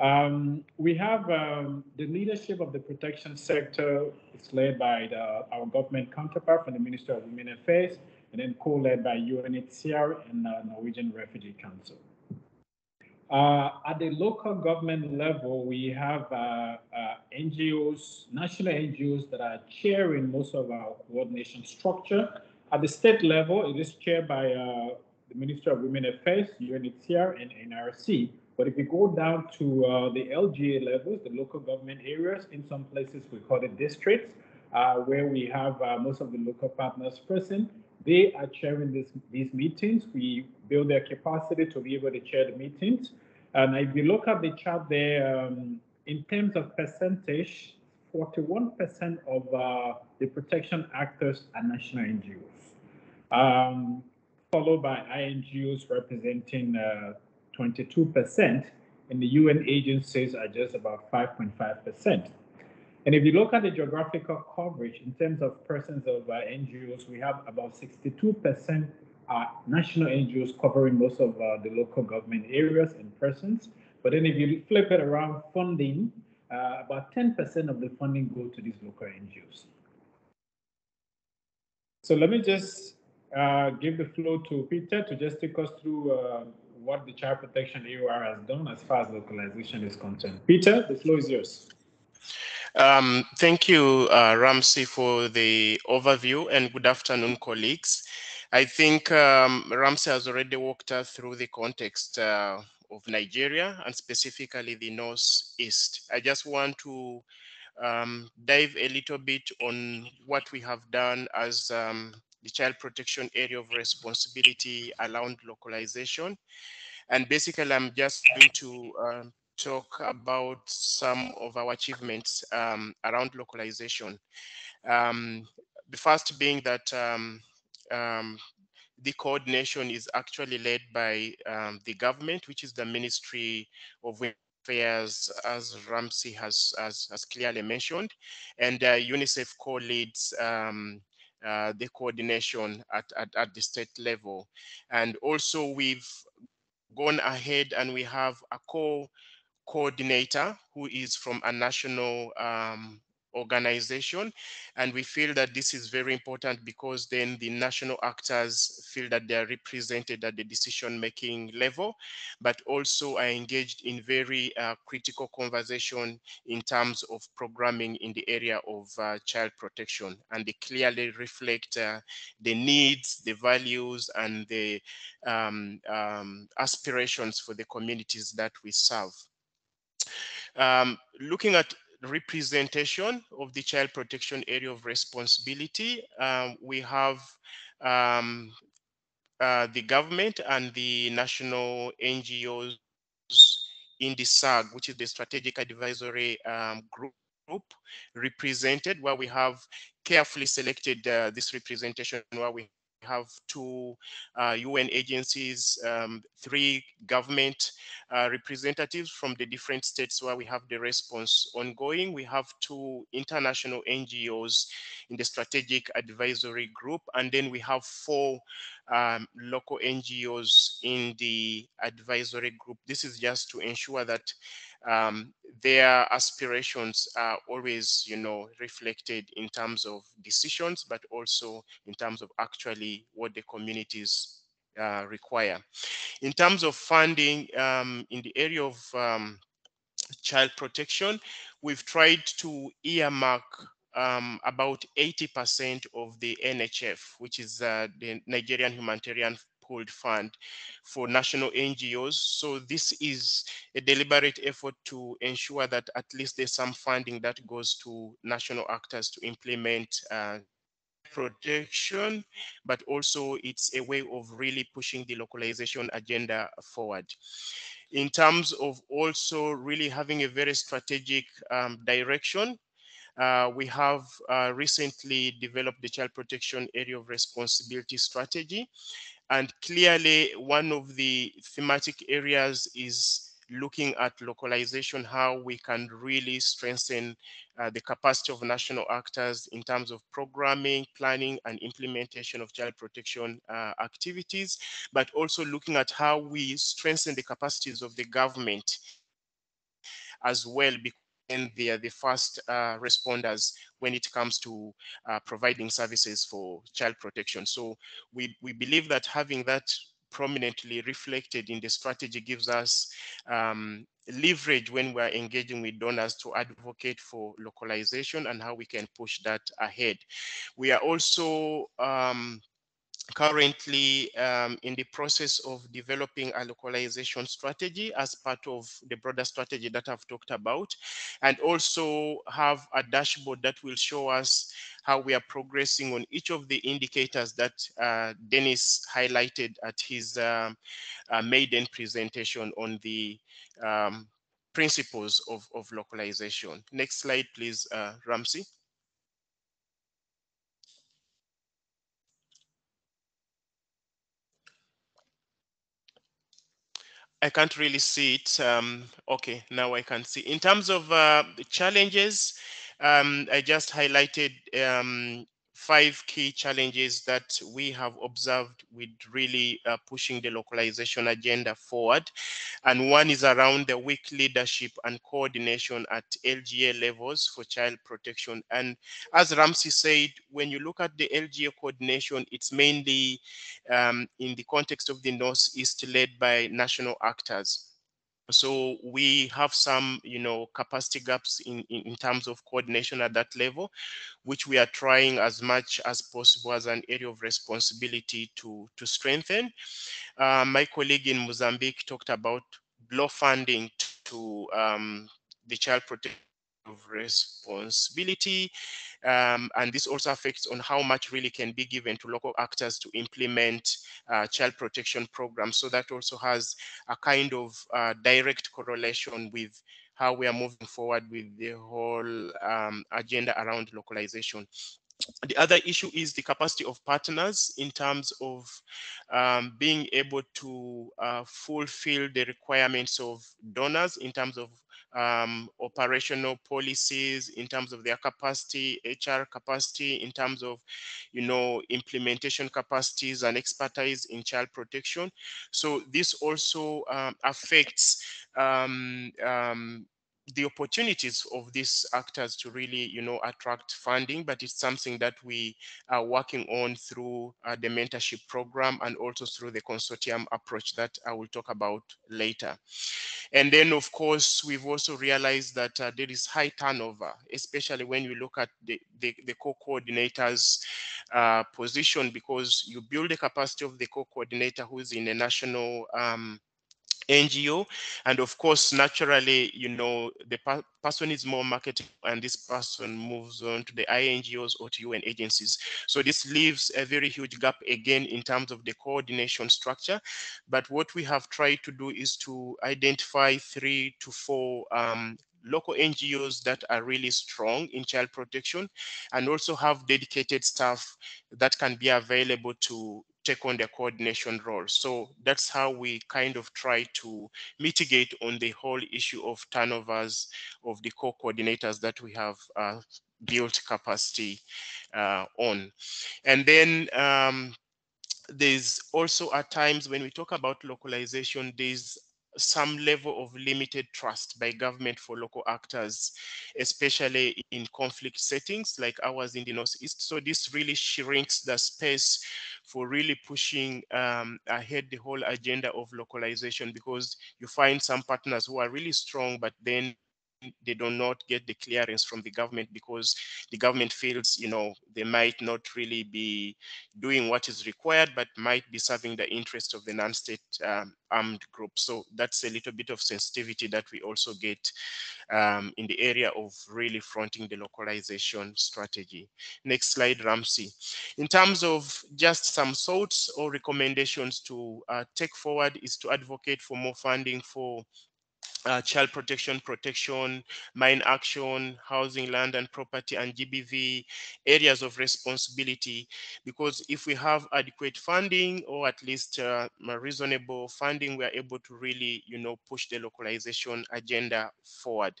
Um, we have um, the leadership of the protection sector. It's led by the, our government counterpart from the Ministry of Women Affairs, and then co-led by UNHCR and Norwegian Refugee Council. Uh, at the local government level, we have uh, uh, NGOs, national NGOs that are chairing most of our coordination structure. At the state level, it is chaired by uh, the Ministry of Women Affairs, UNHCR, and NRC. But if you go down to uh, the LGA levels, the local government areas, in some places we call it districts, uh, where we have most of the local partners present, they are chairing this, these meetings. We build their capacity to be able to chair the meetings. And if you look at the chart there, um, in terms of percentage, 41% of uh, the protection actors are national NGOs, um, followed by INGOs representing 22%, uh, and the UN agencies are just about 5.5%. And if you look at the geographical coverage in terms of persons of uh, NGOs, we have about 62% are national NGOs covering most of uh, the local government areas and persons. But then if you flip it around funding, uh, about 10% of the funding go to these local NGOs. So let me just uh, give the floor to Peter to just take us through uh, what the Child Protection AOR has done as far as localization is concerned. Peter, the floor is yours. Um, thank you, uh, Ramsey, for the overview and good afternoon, colleagues. I think um, Ramsey has already walked us through the context uh, of Nigeria and specifically the Northeast. I just want to um, dive a little bit on what we have done as um, the child protection area of responsibility around localization. And basically, I'm just going to um, talk about some of our achievements um, around localization. Um, the first being that um, the coordination is actually led by um, the government, which is the Ministry of Affairs, as Ramsey has, has, has clearly mentioned, and uh, UNICEF co-leads um, uh, the coordination at, at, at the state level. And also we've gone ahead and we have a co coordinator who is from a national um, organization. And we feel that this is very important because then the national actors feel that they are represented at the decision-making level, but also are engaged in very uh, critical conversation in terms of programming in the area of uh, child protection. And they clearly reflect uh, the needs, the values, and the um, um, aspirations for the communities that we serve. Um, looking at representation of the child protection area of responsibility, um, we have um, uh, the government and the national NGOs in the SAG, which is the Strategic Advisory um, Group represented, where we have carefully selected uh, this representation, where we have two uh, UN agencies, um, three government uh, representatives from the different states where we have the response ongoing. We have two international NGOs in the strategic advisory group, and then we have four um, local NGOs in the advisory group. This is just to ensure that um, their aspirations are always, you know, reflected in terms of decisions, but also in terms of actually what the communities uh, require. In terms of funding um, in the area of um, child protection, we've tried to earmark um, about 80% of the NHF, which is uh, the Nigerian Humanitarian Fund for national NGOs. So this is a deliberate effort to ensure that at least there's some funding that goes to national actors to implement uh, protection, but also it's a way of really pushing the localization agenda forward. In terms of also really having a very strategic um, direction, uh, we have uh, recently developed the child protection area of responsibility strategy. And clearly one of the thematic areas is looking at localization, how we can really strengthen uh, the capacity of national actors in terms of programming, planning, and implementation of child protection uh, activities, but also looking at how we strengthen the capacities of the government as well, and they are the first uh, responders when it comes to uh, providing services for child protection. So we, we believe that having that prominently reflected in the strategy gives us um, leverage when we're engaging with donors to advocate for localization and how we can push that ahead. We are also um, currently um, in the process of developing a localization strategy as part of the broader strategy that I've talked about, and also have a dashboard that will show us how we are progressing on each of the indicators that uh, Dennis highlighted at his um, uh, maiden presentation on the um, principles of, of localization. Next slide, please, uh, Ramsey. I can't really see it. Um, okay, now I can see. In terms of uh, the challenges, um, I just highlighted um, five key challenges that we have observed with really uh, pushing the localization agenda forward. And one is around the weak leadership and coordination at LGA levels for child protection. And as Ramsey said, when you look at the LGA coordination, it's mainly um, in the context of the Northeast led by national actors so we have some you know capacity gaps in, in, in terms of coordination at that level which we are trying as much as possible as an area of responsibility to to strengthen. Uh, my colleague in mozambique talked about blow funding to um, the child protection of responsibility um, and this also affects on how much really can be given to local actors to implement uh, child protection programs. So that also has a kind of uh, direct correlation with how we are moving forward with the whole um, agenda around localization. The other issue is the capacity of partners in terms of um, being able to uh, fulfill the requirements of donors in terms of um, operational policies in terms of their capacity, HR capacity, in terms of, you know, implementation capacities and expertise in child protection. So this also um, affects um, um, the opportunities of these actors to really, you know, attract funding, but it's something that we are working on through uh, the mentorship program and also through the consortium approach that I will talk about later. And then, of course, we've also realized that uh, there is high turnover, especially when you look at the, the, the co-coordinators uh, position, because you build the capacity of the co-coordinator who's in a national um, NGO. And of course, naturally, you know, the person is more marketing and this person moves on to the INGOs or to UN agencies. So this leaves a very huge gap again in terms of the coordination structure. But what we have tried to do is to identify three to four um, local NGOs that are really strong in child protection and also have dedicated staff that can be available to take on the coordination role. So that's how we kind of try to mitigate on the whole issue of turnovers of the co-coordinators that we have uh, built capacity uh, on. And then um, there's also at times when we talk about localization, there's some level of limited trust by government for local actors, especially in conflict settings like ours in the Northeast. So this really shrinks the space for really pushing um, ahead the whole agenda of localization because you find some partners who are really strong, but then they do not get the clearance from the government because the government feels, you know, they might not really be doing what is required, but might be serving the interests of the non-state um, armed group. So that's a little bit of sensitivity that we also get um, in the area of really fronting the localization strategy. Next slide, Ramsey. In terms of just some thoughts or recommendations to uh, take forward is to advocate for more funding for uh, child protection, protection, mine action, housing, land and property, and GBV areas of responsibility. Because if we have adequate funding or at least uh, reasonable funding, we are able to really, you know, push the localization agenda forward.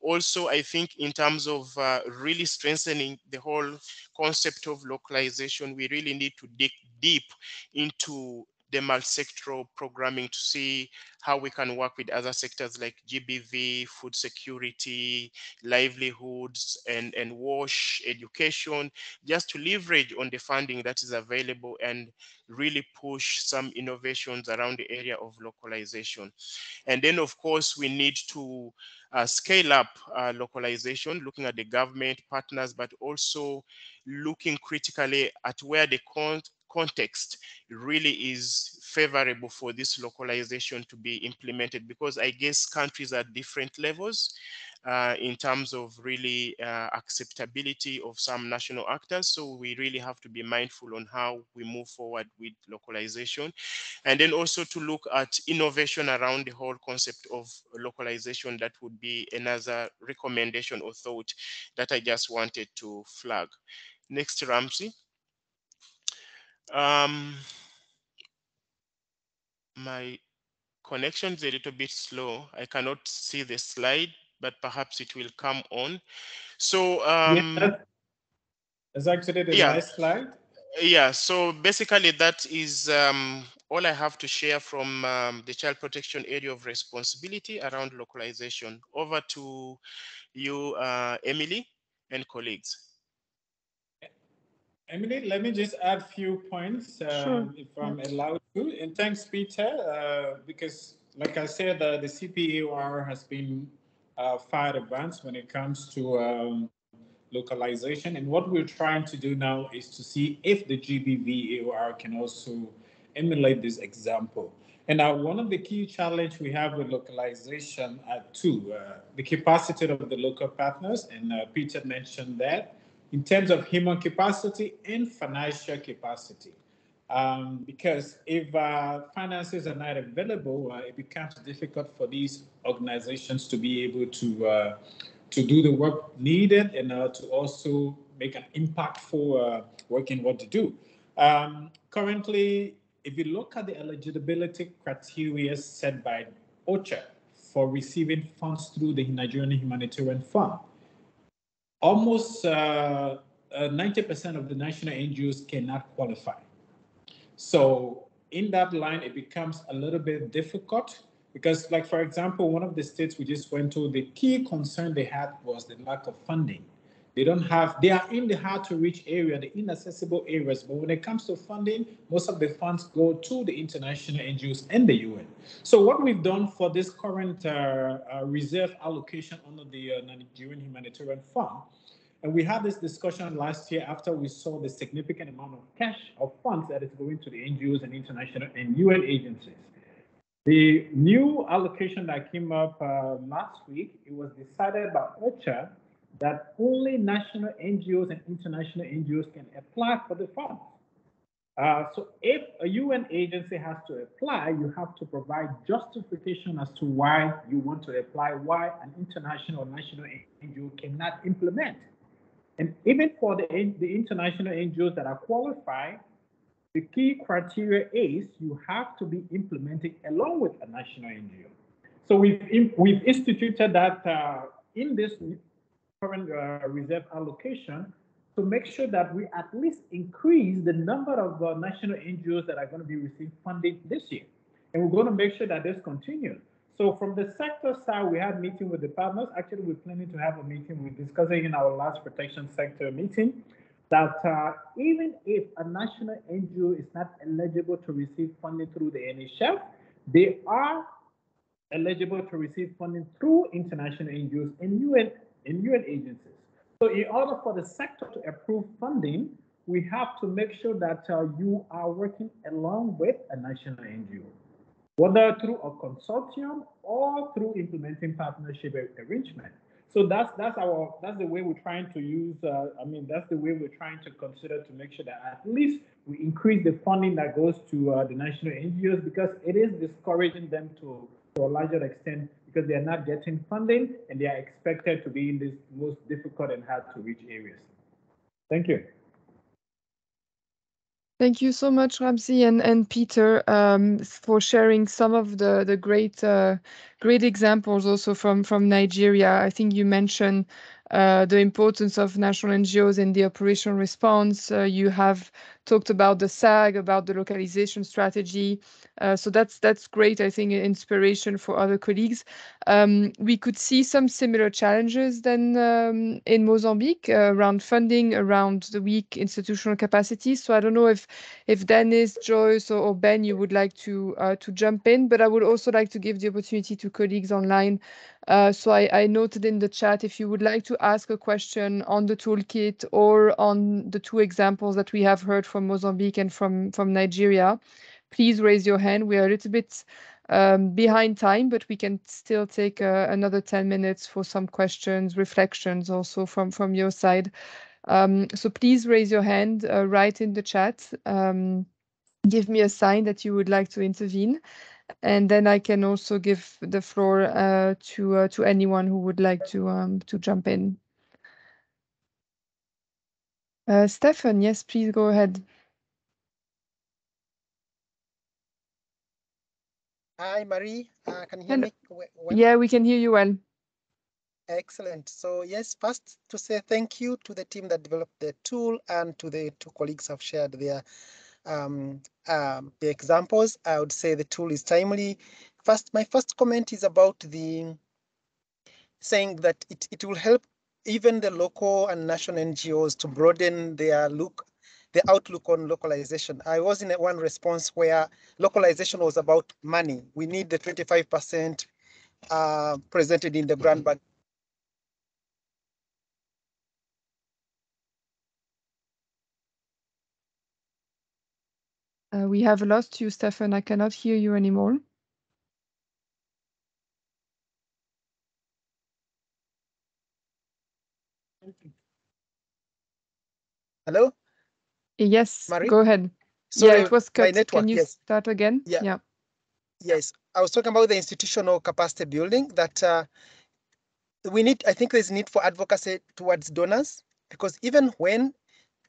Also, I think in terms of uh, really strengthening the whole concept of localization, we really need to dig deep into the multi-sectoral programming to see how we can work with other sectors like GBV, food security, livelihoods, and, and WASH, education, just to leverage on the funding that is available and really push some innovations around the area of localization. And then, of course, we need to uh, scale up uh, localization, looking at the government partners, but also looking critically at where the context really is favorable for this localization to be implemented because I guess countries at different levels uh, in terms of really uh, acceptability of some national actors. So we really have to be mindful on how we move forward with localization. And then also to look at innovation around the whole concept of localization. That would be another recommendation or thought that I just wanted to flag. Next, Ramsey. Um, my connection is a little bit slow. I cannot see the slide, but perhaps it will come on. So um, yeah, that's actually the yeah. last slide. Yeah, so basically that is um, all I have to share from um, the child protection area of responsibility around localization. Over to you, uh, Emily and colleagues. Emily, let me just add a few points, um, Sure. if I'm allowed to. And thanks, Peter, uh, because like I said, uh, the CPAOR has been uh, far advanced when it comes to um, localization. And what we're trying to do now is to see if the GBV can also emulate this example. And now one of the key challenge we have with localization are two, uh, the capacity of the local partners, and uh, Peter mentioned that, in terms of human capacity and financial capacity. Um, because if uh, finances are not available, uh, it becomes difficult for these organizations to be able to uh, to do the work needed and to also make an impactful uh, work what to do. Um, currently, if you look at the eligibility criteria set by OCHA for receiving funds through the Nigerian Humanitarian Fund, almost 90% uh, of the national NGOs cannot qualify. So in that line, it becomes a little bit difficult Because, like, for example, one of the states we just went to, the key concern they had was the lack of funding. They don't have, they are in the hard to reach area, the inaccessible areas, but when it comes to funding, most of the funds go to the international NGOs and the UN. So what we've done for this current uh, uh, reserve allocation under the uh, Nigerian Humanitarian Fund, and we had this discussion last year after we saw the significant amount of cash of funds that is going to the NGOs and international and UN agencies. The new allocation that came up uh, last week, it was decided by OCHA that only national NGOs and international NGOs can apply for the funds. Uh, so if a UN agency has to apply, you have to provide justification as to why you want to apply, why an international or national NGO cannot implement. And even for the, the international NGOs that are qualified, the key criteria is you have to be implementing along with a national NGO. So we've, we've instituted that uh, in this current uh, reserve allocation to make sure that we at least increase the number of uh, national NGOs that are going to be receiving funding this year. And we're going to make sure that this continues. So from the sector side, we had meeting with the partners. Actually, we're planning to have a meeting. We're discussing in our last protection sector meeting that uh, even if a national NGO is not eligible to receive funding through the NHF, they are eligible to receive funding through international NGOs and UN in UN agencies. So in order for the sector to approve funding, we have to make sure that uh, you are working along with a national NGO, whether through a consortium or through implementing partnership arrangement. So that's that's our that's the way we're trying to use. Uh, I mean, that's the way we're trying to consider to make sure that at least we increase the funding that goes to uh, the national NGOs because it is discouraging them to to a larger extent because they are not getting funding and they are expected to be in these most difficult and hard to reach areas. Thank you. Thank you so much, Ramsey and, and Peter, um, for sharing some of the the great uh, great examples also from from Nigeria. I think you mentioned uh, the importance of national NGOs in the operational response. Uh, you have talked about the SAG, about the localization strategy. Uh, so that's that's great. I think inspiration for other colleagues. Um, we could see some similar challenges than um, in Mozambique uh, around funding, around the weak institutional capacity. So I don't know if if Dennis, Joyce, or, or Ben, you would like to uh, to jump in, but I would also like to give the opportunity to colleagues online. Uh, so I, I noted in the chat if you would like to ask a question on the toolkit or on the two examples that we have heard from Mozambique and from from Nigeria please raise your hand. We are a little bit um, behind time, but we can still take uh, another 10 minutes for some questions, reflections also from, from your side. Um, so please raise your hand, uh, write in the chat, um, give me a sign that you would like to intervene. And then I can also give the floor uh, to uh, to anyone who would like to um, to jump in. Uh, Stefan, yes, please go ahead. Hi, Marie. Uh, can you hear me? Well? Yeah, we can hear you well. Excellent. So yes, first to say thank you to the team that developed the tool and to the two colleagues who have shared their um, um, the examples. I would say the tool is timely. First, my first comment is about the saying that it, it will help even the local and national NGOs to broaden their look the outlook on localization. I was in one response where localization was about money. We need the 25% uh, presented in the grant Uh, we have lost you, Stefan. I cannot hear you anymore. Hello? Yes, Marie? go ahead. Sorry, yeah, it was cut. network, Can you yes. start again? Yeah. yeah. Yes, I was talking about the institutional capacity building that uh, we need, I think there's need for advocacy towards donors because even when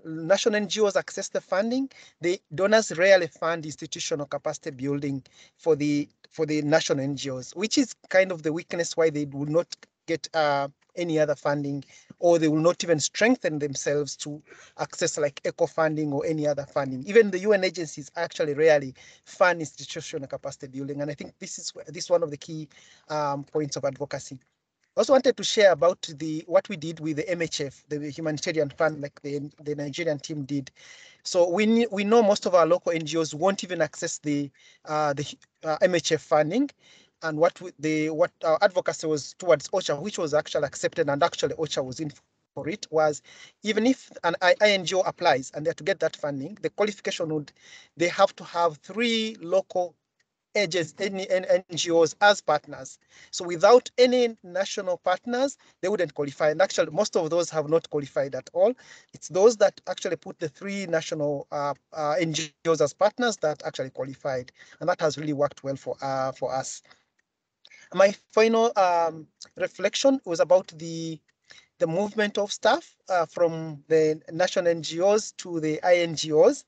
national NGOs access the funding, the donors rarely fund institutional capacity building for the for the national NGOs, which is kind of the weakness why they would not get uh, any other funding or they will not even strengthen themselves to access like ECHO funding or any other funding. Even the UN agencies actually rarely fund institutional capacity building. And I think this is this is one of the key um, points of advocacy. Also wanted to share about the what we did with the MHF, the humanitarian fund, like the, the Nigerian team did. So we we know most of our local NGOs won't even access the uh, the uh, MHF funding, and what the what our advocacy was towards OCHA, which was actually accepted, and actually OCHA was in for it was even if an INGO applies and they're to get that funding, the qualification would they have to have three local agents, any NGOs as partners. So without any national partners, they wouldn't qualify. And actually, most of those have not qualified at all. It's those that actually put the three national uh, uh, NGOs as partners that actually qualified, and that has really worked well for uh, for us. My final um, reflection was about the the movement of staff uh, from the national NGOs to the INGOs.